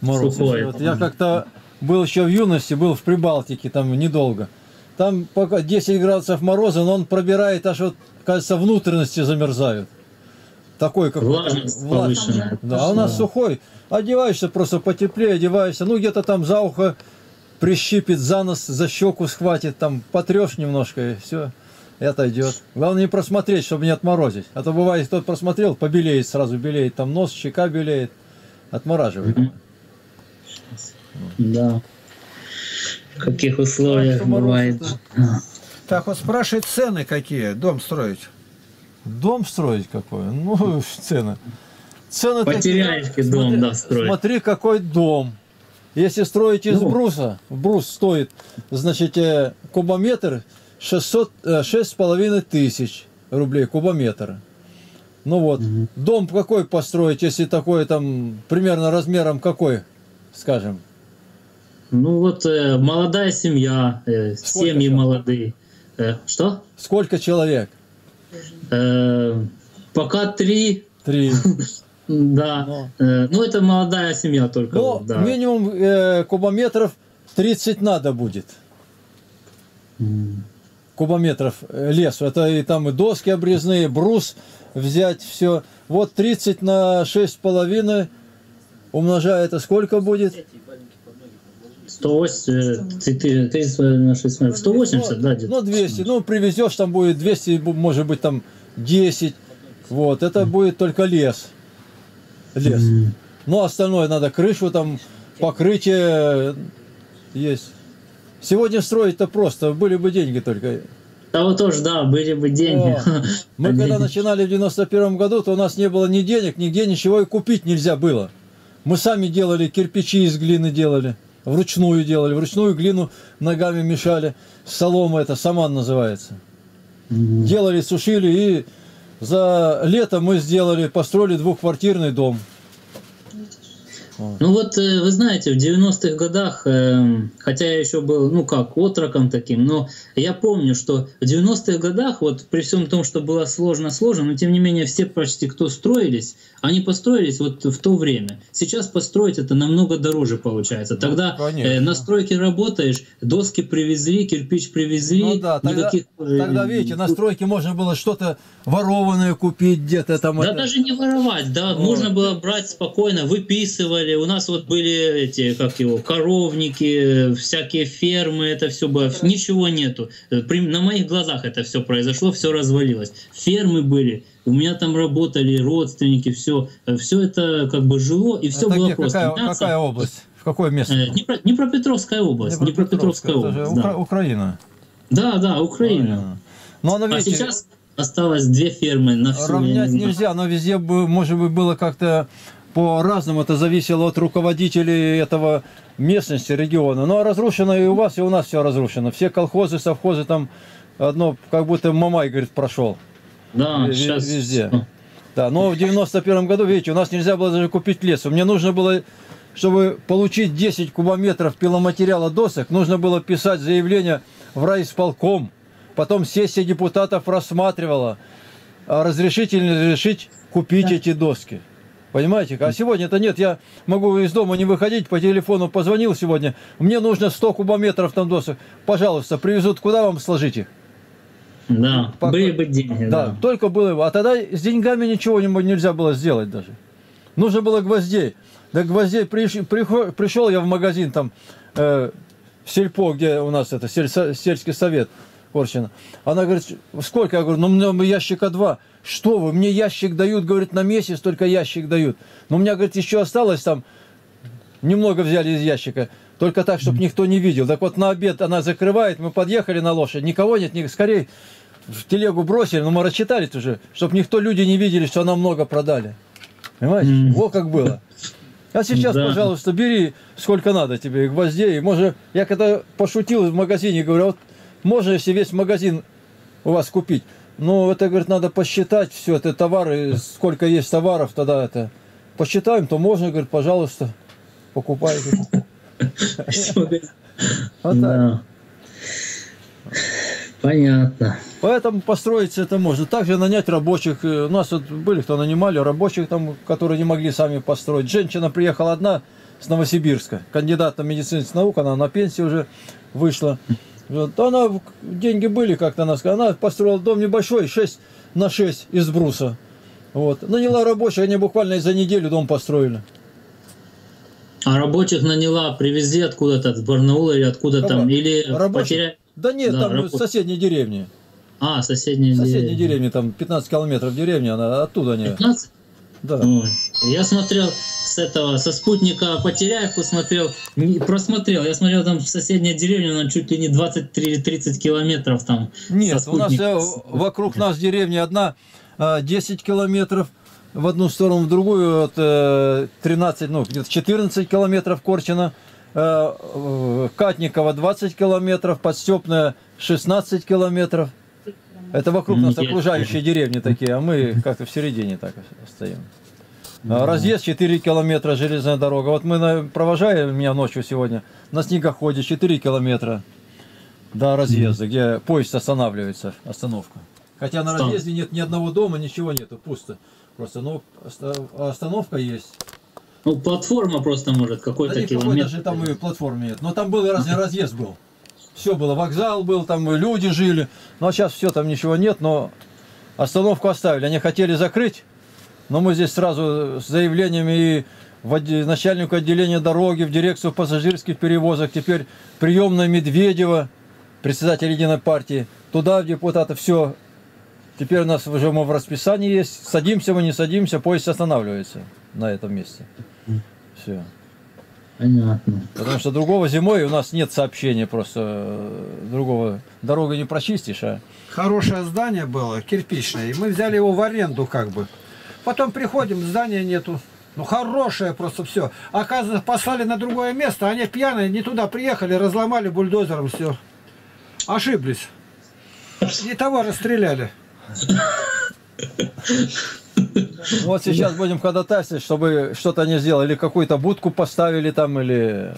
Мороз. Сухой. Вот я как-то был еще в юности, был в Прибалтике, там недолго. Там пока 10 градусов мороза, но он пробирает, аж вот, кажется, внутренности замерзают. Такой как Влажность повышенная. Да, а у нас сухой. Одеваешься просто потеплее, одеваешься. Ну, где-то там за ухо прищипит, за нос, за щеку схватит, там потрешь немножко и все. И отойдет. Главное не просмотреть, чтобы не отморозить. А то бывает, кто просмотрел, побелеет, сразу белеет. Там нос, щека белеет. Отмораживает. Да. В каких условиях бывает. Так вот спрашивает цены какие, дом строить. Дом строить какой? Ну, цены. Цены Потеряевки дом, да, строить. Смотри, какой дом. Если строить из Ну. бруса, брус стоит, значит, э, кубометр 600, э, шесть с половиной тысяч рублей кубометр. Ну вот, дом какой построить, если такой там примерно размером какой, скажем? Ну вот э, молодая семья, э, Сколько семьи всё? молодые. Э, что? Сколько человек? Э, пока три, Три. да. Ну. Э, ну это молодая семья только. Ну, вот, да. минимум э, кубометров 30 надо будет. Кубометров э, лесу. Это и там и доски обрезные, брус взять, все. Вот 30 на 6,5 умножая это сколько будет? 180, ты, ты, 6 метров. 180, да, где-то. Ну, 200. Ну, привезешь, там будет 200, бу- может быть, там 10. Вот, это будет только лес. Лес. Ну, остальное надо крышу там, покрытие есть. Сегодня строить-то просто, были бы деньги только. Да вот тоже, да, были бы деньги. О, Мы когда начинали в 91 году, то у нас не было ни денег, нигде ничего и купить нельзя было. Мы сами делали, кирпичи из глины делали, вручную делали, вручную глину ногами мешали. Солома это, саман называется. Мгм. Делали, сушили и за лето мы сделали, построили двухквартирный дом. Ну вот, э, вы знаете, в 90-х годах, эм, хотя я еще был, ну как, отроком таким, но я помню, что в 90-х годах, вот при всем том, что было сложно-сложно, но тем не менее все почти, кто строились, они построились вот в то время. Сейчас построить это намного дороже получается. Тогда конечно. э, на стройке работаешь, доски привезли, кирпич привезли, Ну да, тогда, никаких... тогда, видите, на стройке можно было что-то ворованное купить где-то там. Да это. даже не воровать, да, Вот. можно было брать спокойно, выписывали. У нас вот были эти, как его, коровники, всякие фермы, это все было. Ничего нету. При- на моих глазах это все произошло, все развалилось. Фермы были, у меня там работали родственники, все, все это как бы жило и все Это было где? просто. Какая, Мясо, какая область? В какое место? э, Днепро- Днепропетровская область, Днепропетровская Это же область, Укра- да. Украина. Да, да, Украина. Правильно. Но оно, А видите, сейчас осталось две фермы на всю. равнять нельзя, но везде, бы, может быть, было как-то по-разному. Это зависело от руководителей этого местности, региона. Но разрушено и у вас, и у нас все разрушено. Все колхозы, совхозы там одно, как будто Мамай, говорит, прошел. Да, Ве- сейчас везде. Да, но в 91 году, видите, у нас нельзя было даже купить лес. Мне нужно было, чтобы получить 10 кубометров пиломатериала досок, нужно было писать заявление в райисполком. Потом сессия депутатов рассматривала, а разрешить или не разрешить купить эти доски. Понимаете? А сегодня это нет. Я могу из дома не выходить, по телефону позвонил сегодня. Мне нужно 100 кубометров там досок. Пожалуйста, привезут. Куда вам сложить их? Да, Пока- были бы деньги, Да, да. только было. А тогда с деньгами ничего не нельзя было сделать даже. Нужно было гвоздей. Да гвоздей приш- прихо- пришел я в магазин там э, в сельпо, где у нас это сельсо- сельский совет Корчина. Она говорит, сколько? Я говорю, ну мне ящика два. Что вы, мне ящик дают, говорит, на месяц только ящик дают. Но у меня, говорит, еще осталось там, немного взяли из ящика, только так, чтобы никто не видел. Так вот на обед она закрывает, мы подъехали на лошадь, никого нет, ни, скорее в телегу бросили, но мы рассчитались уже, чтобы никто, люди не видели, что нам много продали. Понимаете? Мгм. Во как было. А сейчас, Да. пожалуйста, бери сколько надо тебе гвоздей. И Может, я когда пошутил в магазине, говорю, вот можно, если весь магазин у вас купить. Ну, это, говорит, надо посчитать все это товары, сколько есть товаров, тогда это посчитаем, то можно, говорит, пожалуйста. Да. Понятно. Поэтому построить это можно. Также нанять рабочих. Э, У нас вот были, кто нанимали рабочих, там, которые не могли сами построить. Женщина приехала одна с Новосибирска, кандидат на медицинских наук, она на пенсии уже вышла. Вот, она, деньги были, как-то она сказала, она построила дом небольшой, 6 на 6 из бруса. Вот. Наняла рабочих, они буквально за неделю дом построили. А рабочих наняла, привезли откуда-то, с Барнаула или откуда там, Рабо- или рабочих? потеряли... Да нет, Да, там рабочих. из соседней деревни. А, соседние... Соседней деревни, там 15 километров деревни, она оттуда они. 15? Да. Ой, Я смотрел с этого, со спутника Потеряевку смотрел, не- просмотрел, я смотрел там в соседней деревне, она чуть ли не 20-30 километров там. Нет, у нас э, вокруг нас деревни одна э, 10 километров в одну сторону, в другую от э, 13, ну где-то 14 километров Корчина, э, э, Катникова 20 километров, Подстепная 16 километров. Это вокруг нас Нет. окружающие деревни такие, а мы как-то в середине так стоим. А Разъезд 4 километра железная дорога. Вот мы на- провожали меня ночью сегодня на снегоходе 4 километра до разъезда, где поезд останавливается, остановка. Хотя на разъезде нет ни одного дома, ничего нету, пусто. Просто, ну, оста- остановка есть. Ну, платформа просто может Да какой-то километр. даже там и платформы нет. Но там был разъезд был. Все было, вокзал был, там люди жили. Ну а сейчас все, там ничего нет, но остановку оставили. Они хотели закрыть, но мы здесь сразу с заявлениями и начальнику отделения дороги, в дирекцию пассажирских перевозок, теперь приемная Медведева, председатель Единой партии, туда в депутата, все. Теперь у нас уже мы в расписании есть. Садимся мы, не садимся, поезд останавливается на этом месте. Все. Понятно. Потому что другого зимой у нас нет сообщения просто э, другого. Дорогу не прочистишь, а Хорошее здание было, кирпичное, и мы взяли его в аренду как бы. Потом приходим, здания нету. Ну, хорошее просто все. Оказывается, послали на другое место, они пьяные, не туда приехали, разломали бульдозером все. Ошиблись. Не того расстреляли. Вот сейчас будем ходатайствовать, чтобы что-то они сделали, или какую-то будку поставили там, или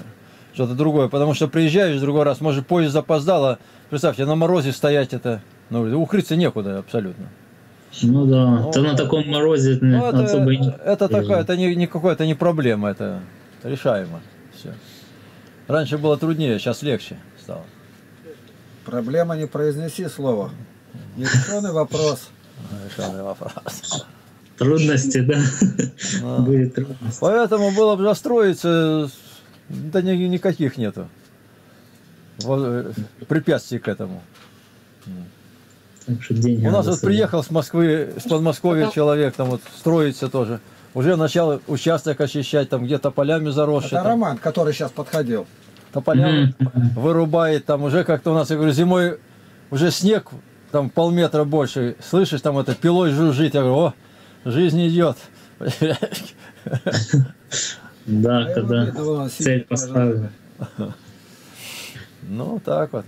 что-то другое. Потому что приезжаешь в другой раз, может поезд запоздал, а представьте, на морозе стоять это, ну, укрыться некуда абсолютно. Ну да, Ну, то на да. таком морозе Ну, это, особо и не... это такое, это не, не какое-то не проблема, это решаемо. Все. Раньше было труднее, сейчас легче стало. Проблема не произнеси слово. Нерешенный вопрос. Решаемый вопрос. Трудности, да. Да. Были трудности. Поэтому было бы застроиться, да ни- никаких нету э, препятствий к этому. У нас вот приехал с Москвы, с Подмосковья человек, там вот строится тоже. Уже начал участок очищать, там где-то полями заросшие. Это там Роман, который сейчас подходил. тополями Мгм. вырубает, там уже как-то у нас, я говорю, зимой уже снег там полметра больше, слышишь, там это пилой жужжит, я говорю, о, жизнь идет. Да, когда цель поставлена. Ну, так вот.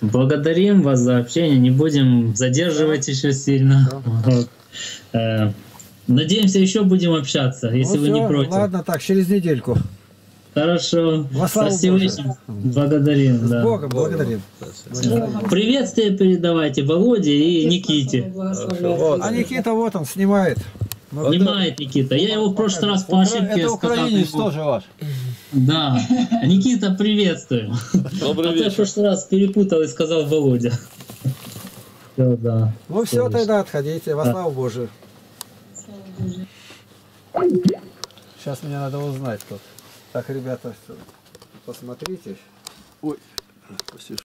Благодарим вас за общение, не будем задерживать еще сильно. Э, Надеемся, еще будем общаться, если Ну вы не против. Ладно, так, через недельку. Хорошо. Во славу Спасибо. Божию. Благодарим. С да. Богом, благодарим. Приветствие передавайте Володе и Никите. А Никита вот он снимает. Снимает Никита. Я его в прошлый раз по ошибке Это сказал. украинец ему- тоже ваш. Да. Никита, приветствую. Добрый А то я в прошлый раз перепутал и сказал Володя. Всё, да. Ну все, тогда отходите, во славу Божию. Сейчас мне надо узнать тут. Так, ребята, посмотрите. Ой, спасибо.